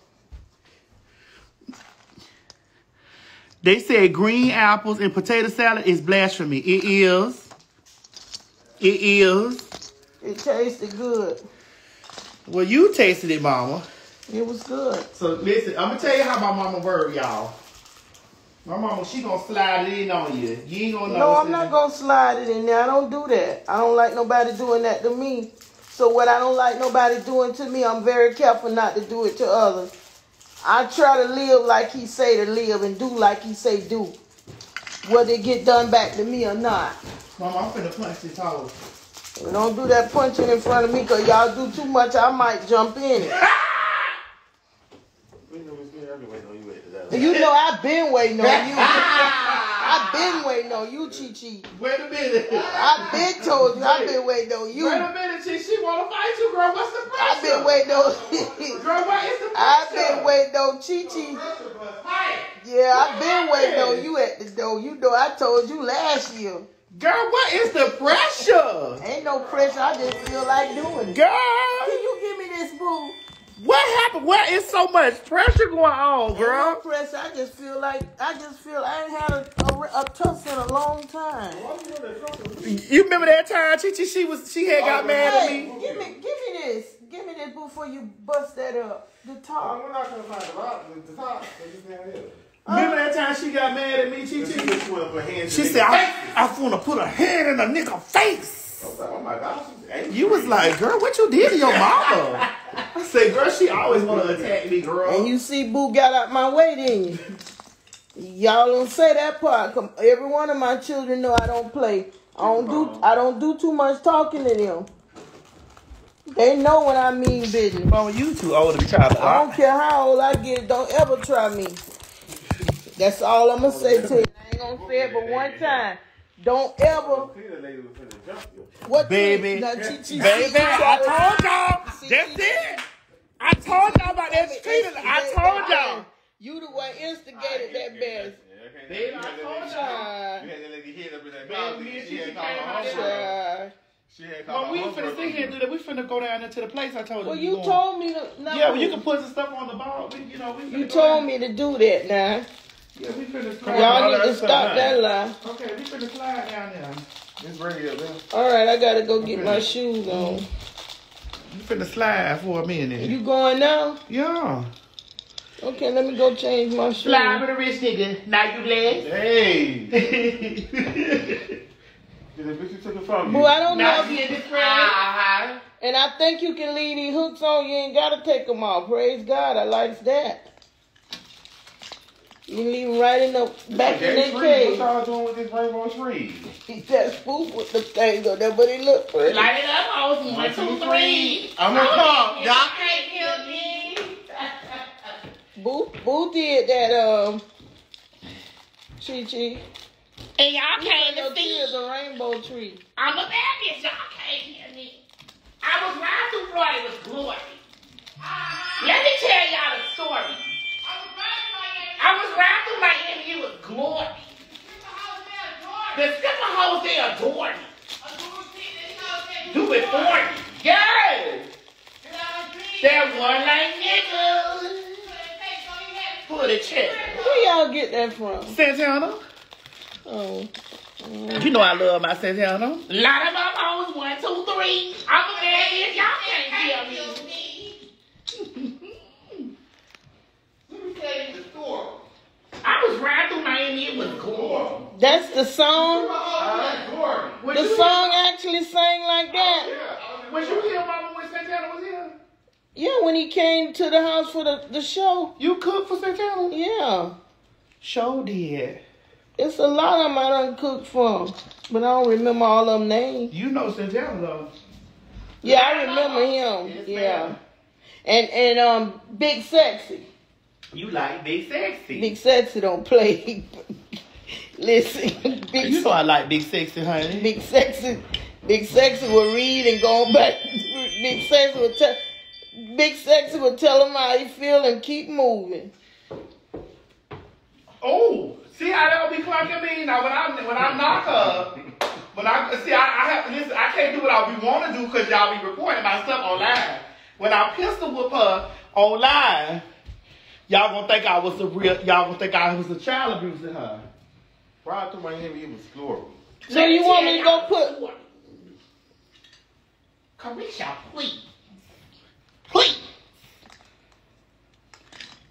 They said green apples and potato salad is blasphemy. It is. It is. It tasted good. Well, you tasted it, Mama. It was good. So listen, I'm gonna tell you how my mama work, y'all. My mama, she gonna slide it in on you. You ain't gonna know. No, I'm not gonna slide it in there. I don't do that. I don't like nobody doing that to me. So what I don't like nobody doing to me, I'm very careful not to do it to others. I try to live like he say to live and do like he say do. Whether it get done back to me or not. Mama, I'm finna punch this. But don't do that punching in front of me because y'all do too much, I might jump in it. We know it's good. I've been waiting on you wait to that. You know I've been waiting on you. I've been waiting on you, Chi Chi. Wait a minute. I've been told you I've been waiting on you. Wait a minute, she, she wanna fight you, girl. What's the pressure? I've been waiting on Girl, what is the pressure? I've been waiting on Chi Chi. Yeah, I've been waiting on you at the door. You know I told you last year. Girl, what is the pressure? Ain't no pressure. I just feel like doing it. Girl, Can you give me this boo? What happened? What is so much pressure going on, Ain't no girl? pressure. I just feel like I just feel I ain't had a, a, a tussle in a long time. You remember that time Chi Chi she was she had got mad at Hey, me? give me, give me this. Give me this before you bust that up. The top. Oh, we're not gonna find the rock, the top. They just down here. Remember that time she got mad at me, Chi She Chi? just went up her hands. She said, I. I wanna put a hand in a nigga face. I was like, oh my gosh, she's angry. You was like, girl, what you did to your mama? I said, girl, she always wanna attack me, girl. And you see, Boo got out my way, didn't you? Y'all don't say that part. Come, every one of my children know I don't play. I don't do. I don't do too much talking to them. They know when I mean business. Mama, you too old to be trying to I don't care how old I get. Don't ever try me. That's all I'm gonna say to you. I ain't gonna say it but one time. Don't ever. Peter lady was finna jump you. What Baby, Now, Chi- Chi- baby, I told y'all. See, That's it. I told y'all about that street. I told y'all. You the one instigated that mess. Baby, I told y'all. You had that lady hit up in that Baby, closet. me and She Gigi had called her out there. homegirl. Child. She Well, we ain't finna homegirl. sit here and do that. We finna go down into the place I told you. Well, you. you told me to. No, Yeah, well, you can put some stuff on the ball. We, you know, we finna You told down. me to do that now. Yeah, we finna slide. Y'all need oh, to stop that lie. Okay, we finna slide down there. It's ready up there. All right, I gotta go get my shoes on. We finna slide for a minute. You going now? yeah. Okay, let me go change my shoes. Slide with a rich nigga. Now you glad? Hey! Did the bitch you took it from you? Boo, I don't know. Now If you, in this friend. and I think you can leave these hooks on. You ain't gotta take them off. Praise God, I likes that. You can leave them right in the back in Gay their tree. What y'all doing with this rainbow tree? That spoof with the thing on there, but it looked pretty. Light it up, hoes. One, two, three. I'm gonna call. Y'all can't hear me. Boo, Boo did that. Um, Chi Chi. And y'all You came know, to tree is a rainbow tree. I'm a bad bitch. Y'all can't hear me. I was riding through Florida. It was glory. Let me tell y'all the story. I was riding through Miami. It was glory. The stripper hoes, they adore me. Do it for me. Yes. That one like niggas. Pull the check. Where y'all get that from? Santana. Oh, You know I love my Santana. Lot of my hoes, one, two, three. I'm a bad bitch. Y'all can't hear me. Let me tell you the story. I was riding through Miami. It was glory. that's the song. Uh, The you song actually sang like that. Yeah. Here, was you here, Mama, when Santana was here? Yeah, when he came to the house for the, the show. You cooked for Santana? Yeah. Show did. It's a lot of them I done cooked from. But I don't remember all of them names. You know Santana though. Yeah, I remember him. Yes, Yeah. ma'am. And and um Big Sexy. You like big sexy. Big Sexy don't play. Listen, Big you know I like big sexy, honey. Big Sexy Big Sexy will read and go back. Big Sexy will tell Big Sexy will tell him how he feel and keep moving. Oh, see how that will be clocking me? Now when I when I knock her, when I see I, I have listen, I can't do what I be want to do because y'all be reporting my stuff online. When I pistol whip her online, y'all gonna think I was a real. Y'all gonna think I was a child abusing her. Prior to my Miami, it was glory. So you want me to go put Carisha, please. Please.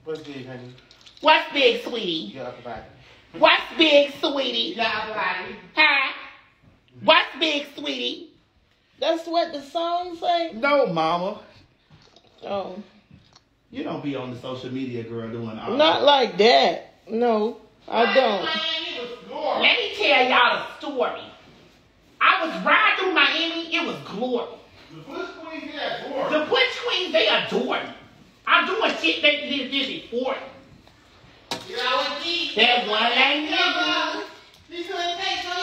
What's big, honey? What's big, sweetie? You got the. What's big, sweetie? Huh? What's big, sweetie? That's what the song say? No, mama. Oh. You don't be on the social media, girl, doing all that. Not like that. No, I don't. Miami was glory. Let me tell y'all a story. I was riding through Miami. It was glory. The Butch Queen had glory. The Butch Queens, they adore me. I'm doing shit they did did before me. That one that nigga,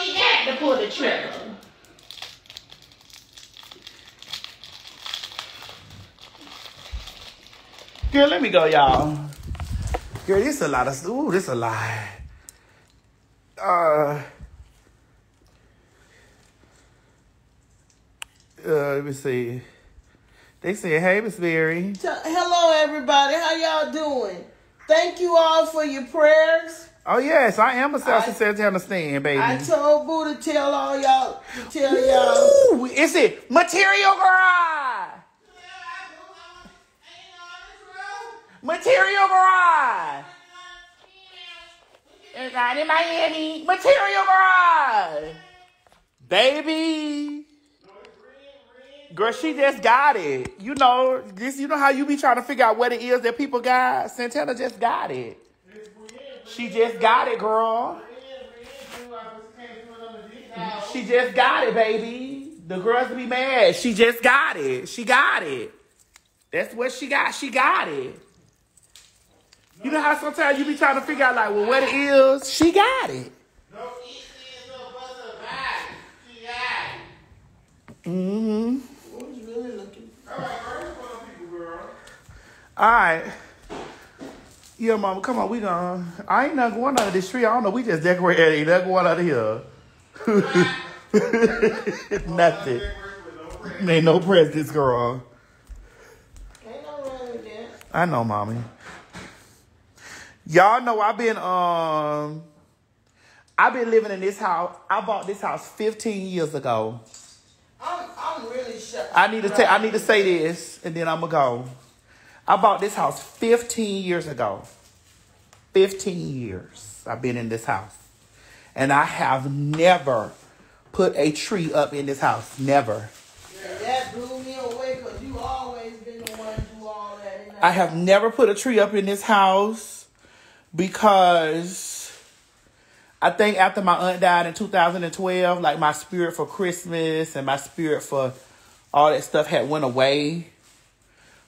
he had to pull the trigger. Girl, let me go, y'all. Girl, this is a lot of ooh, this is a lot. Uh, uh, let me see. They say, "Hey, Miss Mary." Hello, everybody. How y'all doing? Thank you all for your prayers. Oh yes, I am a South I- Santana stand, baby. I told Boo to tell all y'all, to tell y'all. Is it Material Garage? Material Garage. It's not in Miami. Material Garage. Baby. Girl, she just got it. You know, this you know how you be trying to figure out what it is that people got? Santana just got it. She just got it, girl. She just got it, baby. The girls be mad. She just got it. She got it. That's what she got. She got it. You know how sometimes you be trying to figure out like, well, what it is? She got it. Mm-hmm. Who's really looking? All right. Yeah, mama, come on, we gone. I ain't not going under this tree. I don't know. We just decorated. Ain't nothing going out of here. Nothing. Ain't no presidents, girl. Ain't no wrong. I know, mommy. Y'all know I've been um I've been living in this house. I bought this house 15 years ago. I'm, I'm really shocked. I need to say I need to say this and then I'm gonna go. I bought this house 15 years ago. 15 years I've been in this house. And I have never put a tree up in this house. Never. That blew me away because you always been the one to do all that. I have never put a tree up in this house because I think after my aunt died in 2012, like my spirit for Christmas and my spirit for all that stuff had went away.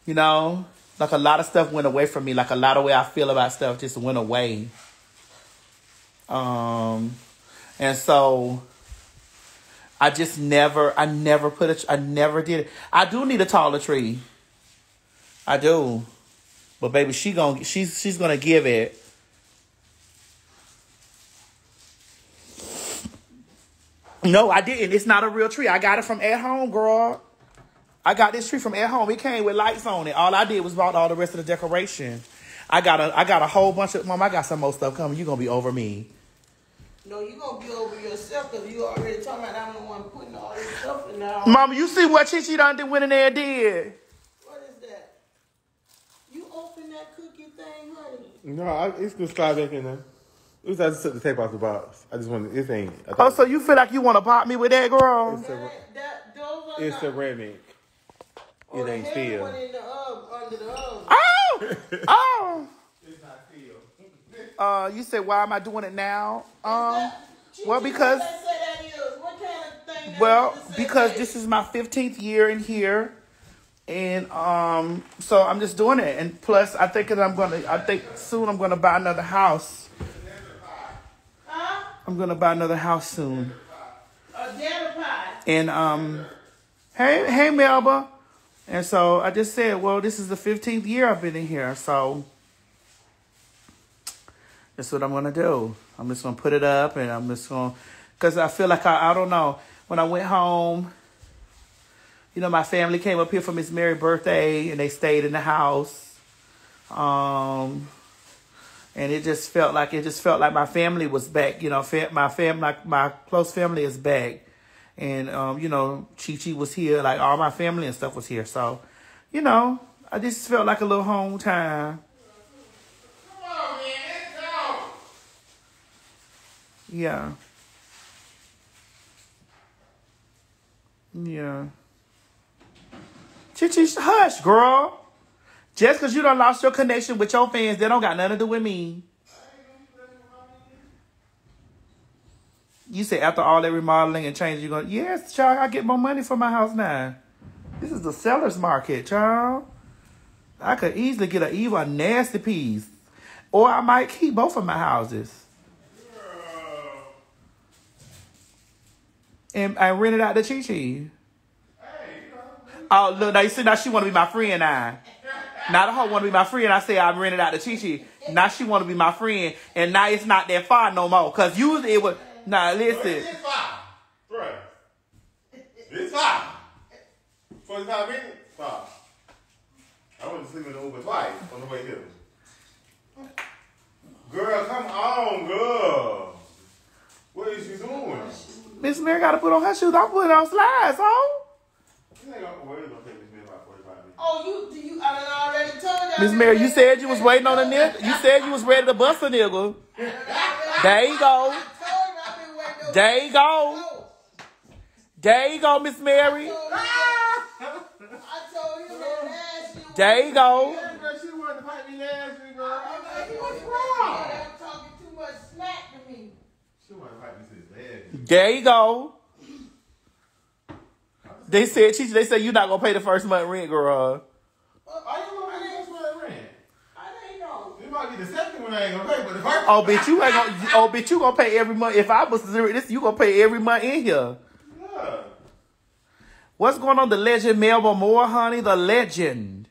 You know, like a lot of stuff went away from me. Like a lot of way I feel about stuff just went away. Um, and so I just never, I never put a, I never did it. I do need a taller tree. I do. But baby, she gon' she's she's gonna give it. No, I didn't. It's not a real tree. I got it from at home, girl. I got this tree from at home. It came with lights on it. All I did was bought all the rest of the decoration. I got a I got a whole bunch of mom. I got some more stuff coming. You gonna be over me. No, you going to be over yourself because you already talking about I'm the one putting all this stuff in there. Mama, you see what Chi Chi done did went in there and did. What is that? You open that cookie thing, honey? No, I, it's gonna slide back in there. It was I just took the tape off the box. I just wanted this ain't. Oh, so you feel like you wanna pop me with that, girl? It's a- That, that, it's ceramic. oh, It ain't heavy steel. one in the oven, under the oven. Oh, oh. It's not steel. Uh, you said why am I doing it now? Um, well, because- What they say that is? What kind of thing that well, is to say because this is? is my 15th year in here, and um, so I'm just doing it. And plus, I think that I'm gonna, I think soon I'm gonna buy another house. I'm gonna buy another house soon. A dinner pie. And um, hey, hey, Melba. And so I just said, well, this is the 15th year I've been in here, so that's what I'm gonna do. I'm just gonna put it up, and I'm just gonna, cause I feel like I, I don't know. When I went home, you know, my family came up here for Miss Mary's birthday, and they stayed in the house. Um, and it just felt like it just felt like my family was back. You know, my fam, like my close family is back, and um, you know, Chi Chi was here, like all my family and stuff was here. So, you know, I just felt like a little home time. Yeah. Yeah. Chichi, hush, girl. Just because you don't lost your connection with your fans, they don't got nothing to do with me. You say after all that remodeling and change, you're going, yes, child, I get more money for my house now. This is the seller's market, child. I could easily get a evil, a nasty piece. Or I might keep both of my houses. And I rent it out to Chi Chi. Oh, look, now you see, now she want to be my friend now. Now the hoe want to be my friend. I say I rented out to Chi Chi. Now she want to be my friend. And now it's not that far no more. Because usually it was, nah, listen. It's five. Right. It's five. 45 minutes? Five. I went to sleep in the Uber twice on the way here. Girl, come on, girl. What is she doing? Miss Mary got to put on her shoes. I'm putting on slides, huh? Oh, you, you, I done already told you. Miss Mary, you said you was waiting on a nigga. You said you was ready to bust a nigga. There you go. There you go. There you go, Miss Mary. I told him that last year. There you go. Yeah, girl, she wanted to fight me last week, girl. What's wrong? talking too much smack to me. She wanted to fight me since last week. There you go. They said, Chichi, they said you're not gonna pay the first month rent, girl. Are you gonna pay this one rent? I didn't know. It might be the second one I ain't gonna pay, but the first Oh, bitch, you ain't gonna. Oh, bitch, you gonna pay every month. If I was zero this, you gonna pay every month in here. Yeah. What's going on? The legend, Melba Moore, honey, the legend.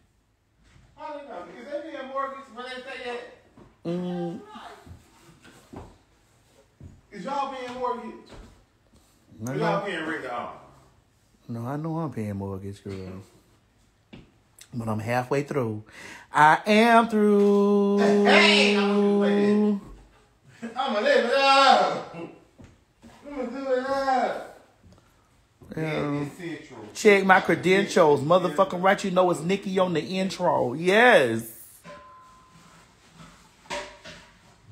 How they know? Is they being mortgage when they say that? Mm, Is y'all being mortgage? I Or y'all being written off? No, I know I'm paying mortgage, girl. But I'm halfway through. I am through. Hey, I'm gonna live it up. I'ma do it up. Yeah. Check my credentials. Motherfucking right, you know it's Nikki on the intro. Yes.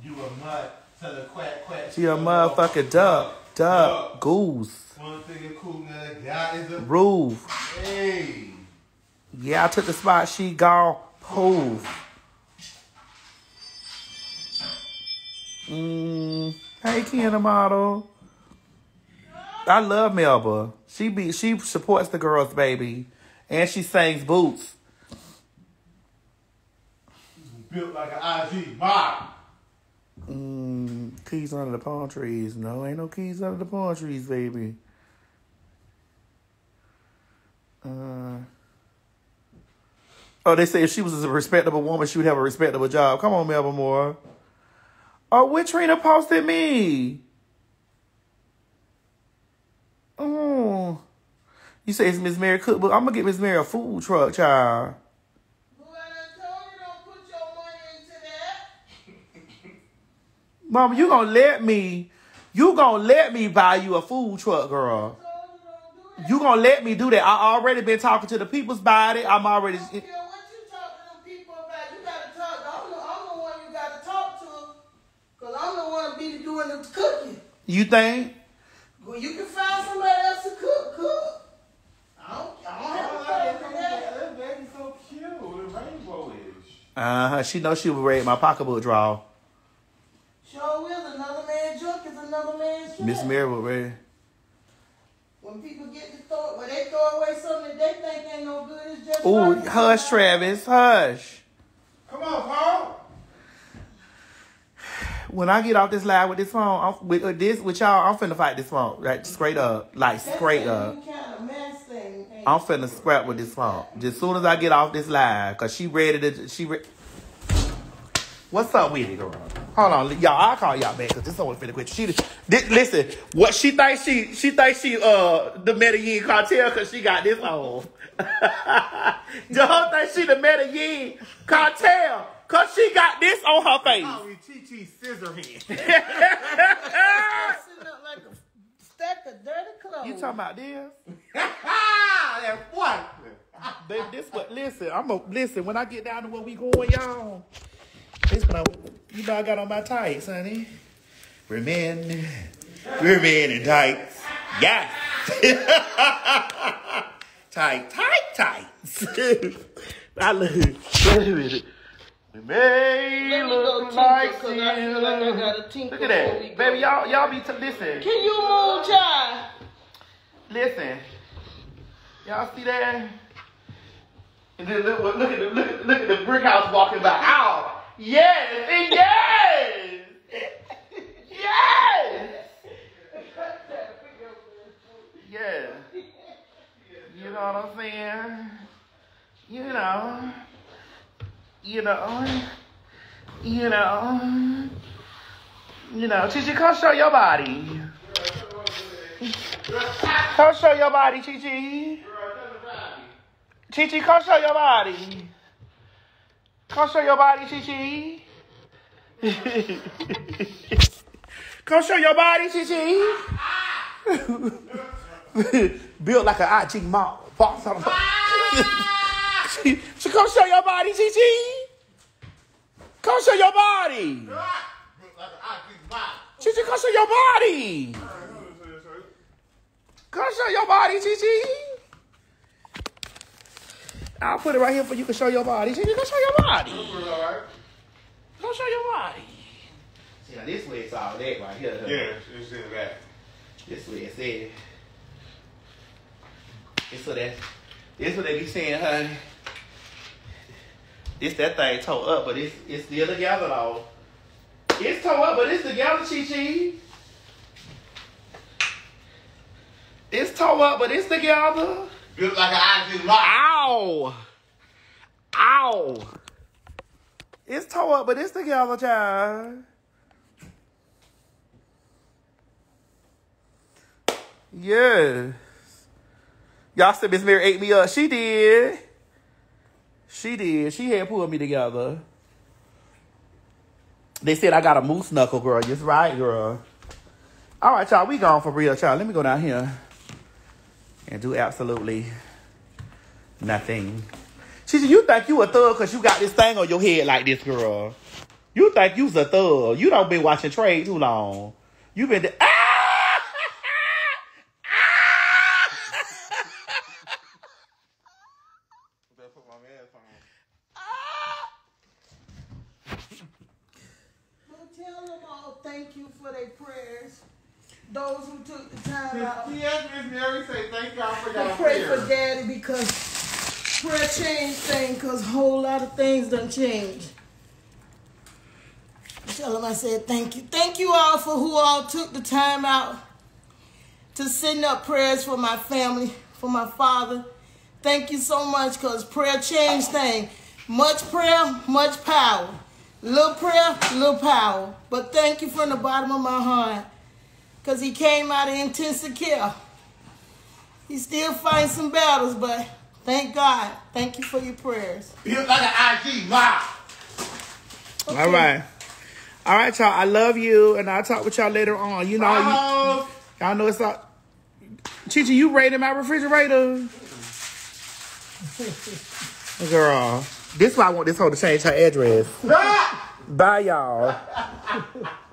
You a mutt to the quack quack. She a motherfucking duck, duck, goose, One thing cool is a roof. hey. Yeah, I took the spot. She gone. Poof. Mm. Hey, Kiana model. I love Melba. She be she supports the girls, baby, and she sings boots. Built like an IG mob. Mm, keys under the palm trees. No, ain't no keys under the palm trees, baby. Uh, oh, they say if she was a respectable woman, she would have a respectable job. Come on, Melba Moore. Oh, which Trina posted me? Oh, you say it's Miss Mary Cookbook. I'm gonna get Miss Mary a food truck, child. Who I done told you don't put your money into that? Mama, you gonna let me? You gonna let me buy you a food truck, girl? You don't do that. You gonna let me do that? I already been talking to the peoples about it. I'm already. I don't what you talk to them people about. You gotta talk. I'm the, one you gotta talk to. Cause I'm the one be doing the cooking. You think? Well, you can find somebody else to cook. Cook. I don't, I don't have a problem with that. That baby's so cute. The rainbow-ish. Uh huh. She knows she would raid my pocketbook drawer. Sure will. Another man's junk is another man's trash. Miss Mary would raid. When people get to throw, when they throw away something that they think ain't no good, it's just. Ooh, right. hush, Travis, hush. Come on, Paul. When I get off this live with this phone, I'm, with uh, this with y'all, I'm finna fight this phone, like straight up, like That's straight up. kind of mess thing. I'm finna scrap with this phone. Just soon as I get off this live, cause she ready to. She re- What's up with it, girl? Hold on, y'all. I'll call y'all back because this one finna quit. She, this, listen, what she thinks she, she thinks she, uh, the Medellin cartel because she got this on. the whole thing she the Medellin cartel because she got this on her face. Call me Chi-Chi Scissorhand. Sitting like a stack of dirty clothes. you talking about this? Ah, that what? Baby, this what? Listen, I'm a listen. When I get down to where we going, y'all. This when I, you know, I got on my tights, honey. We're men, we're men in tights. Yes. Tight, tight, tights. I look. Wait a minute. We may Let me go look tinkle, like 'cause like I Look at that. Baby, y'all, y'all be, t- listen. Can you move, child? Listen. Y'all see that? And then look, look at the look, at- look at the brick house walking by. Ow! Yes! Yes! yes! Yeah. You know what I'm saying? You know. You know. You know. You know. Chichi, come show your body. Come show your body, Chi Chi. Chi Chi, come show your body. Come show your body, Chi Chi. come show your body, Chi Chi. Built like an IG mall. Box on she come show your body, Chi Chi. Come show your body. Chi Chi, come show your body. Come show your body, Chi Chi. I'll put it right here for you to show your body. Chi Chi, come show your body. Come show your body. See, now this way it's all that right here. Yeah, it's in that. This way it said. It's so that. This what they be saying, honey. This that thing tore up, but it's it's still together though. It's tore up, but it's together, Chi Chi. It's tore up, but it's together. Built like an IG block. Ow! Ow! It's tore up, but it's together, child. Yes. Y'all said Miss Mary ate me up. She did. She did. She had pulled me together. They said I got a moose knuckle, girl. Just right, girl. All right, y'all. We gone for real, child. Let me go down here and do absolutely nothing. She said, you think you a thug because you got this thing on your head like this, girl. You think you's a thug. You don't been watching trade too long. You been... Ah! Well, tell them all thank you for their prayers. Those who took the time Miss Mary say thank y'all for pray for daddy because prayer changed things because a whole lot of things done changed. Tell them I said thank you. Thank you all for who all took the time out to send up prayers for my family, for my father. Thank you so much because prayer changed things. Much prayer, much power. Little prayer, little power. But thank you from the bottom of my heart because he came out of intensive care. He still fighting some battles, but thank God. Thank you for your prayers. Built like an IG block. All right. All right, y'all. I love you, and I'll talk with y'all later on. You know, you, Vamos. y'all know it's all... Chichi, you raided my refrigerator? Girl. This why I want this hoe to change her address. Bye, y'all.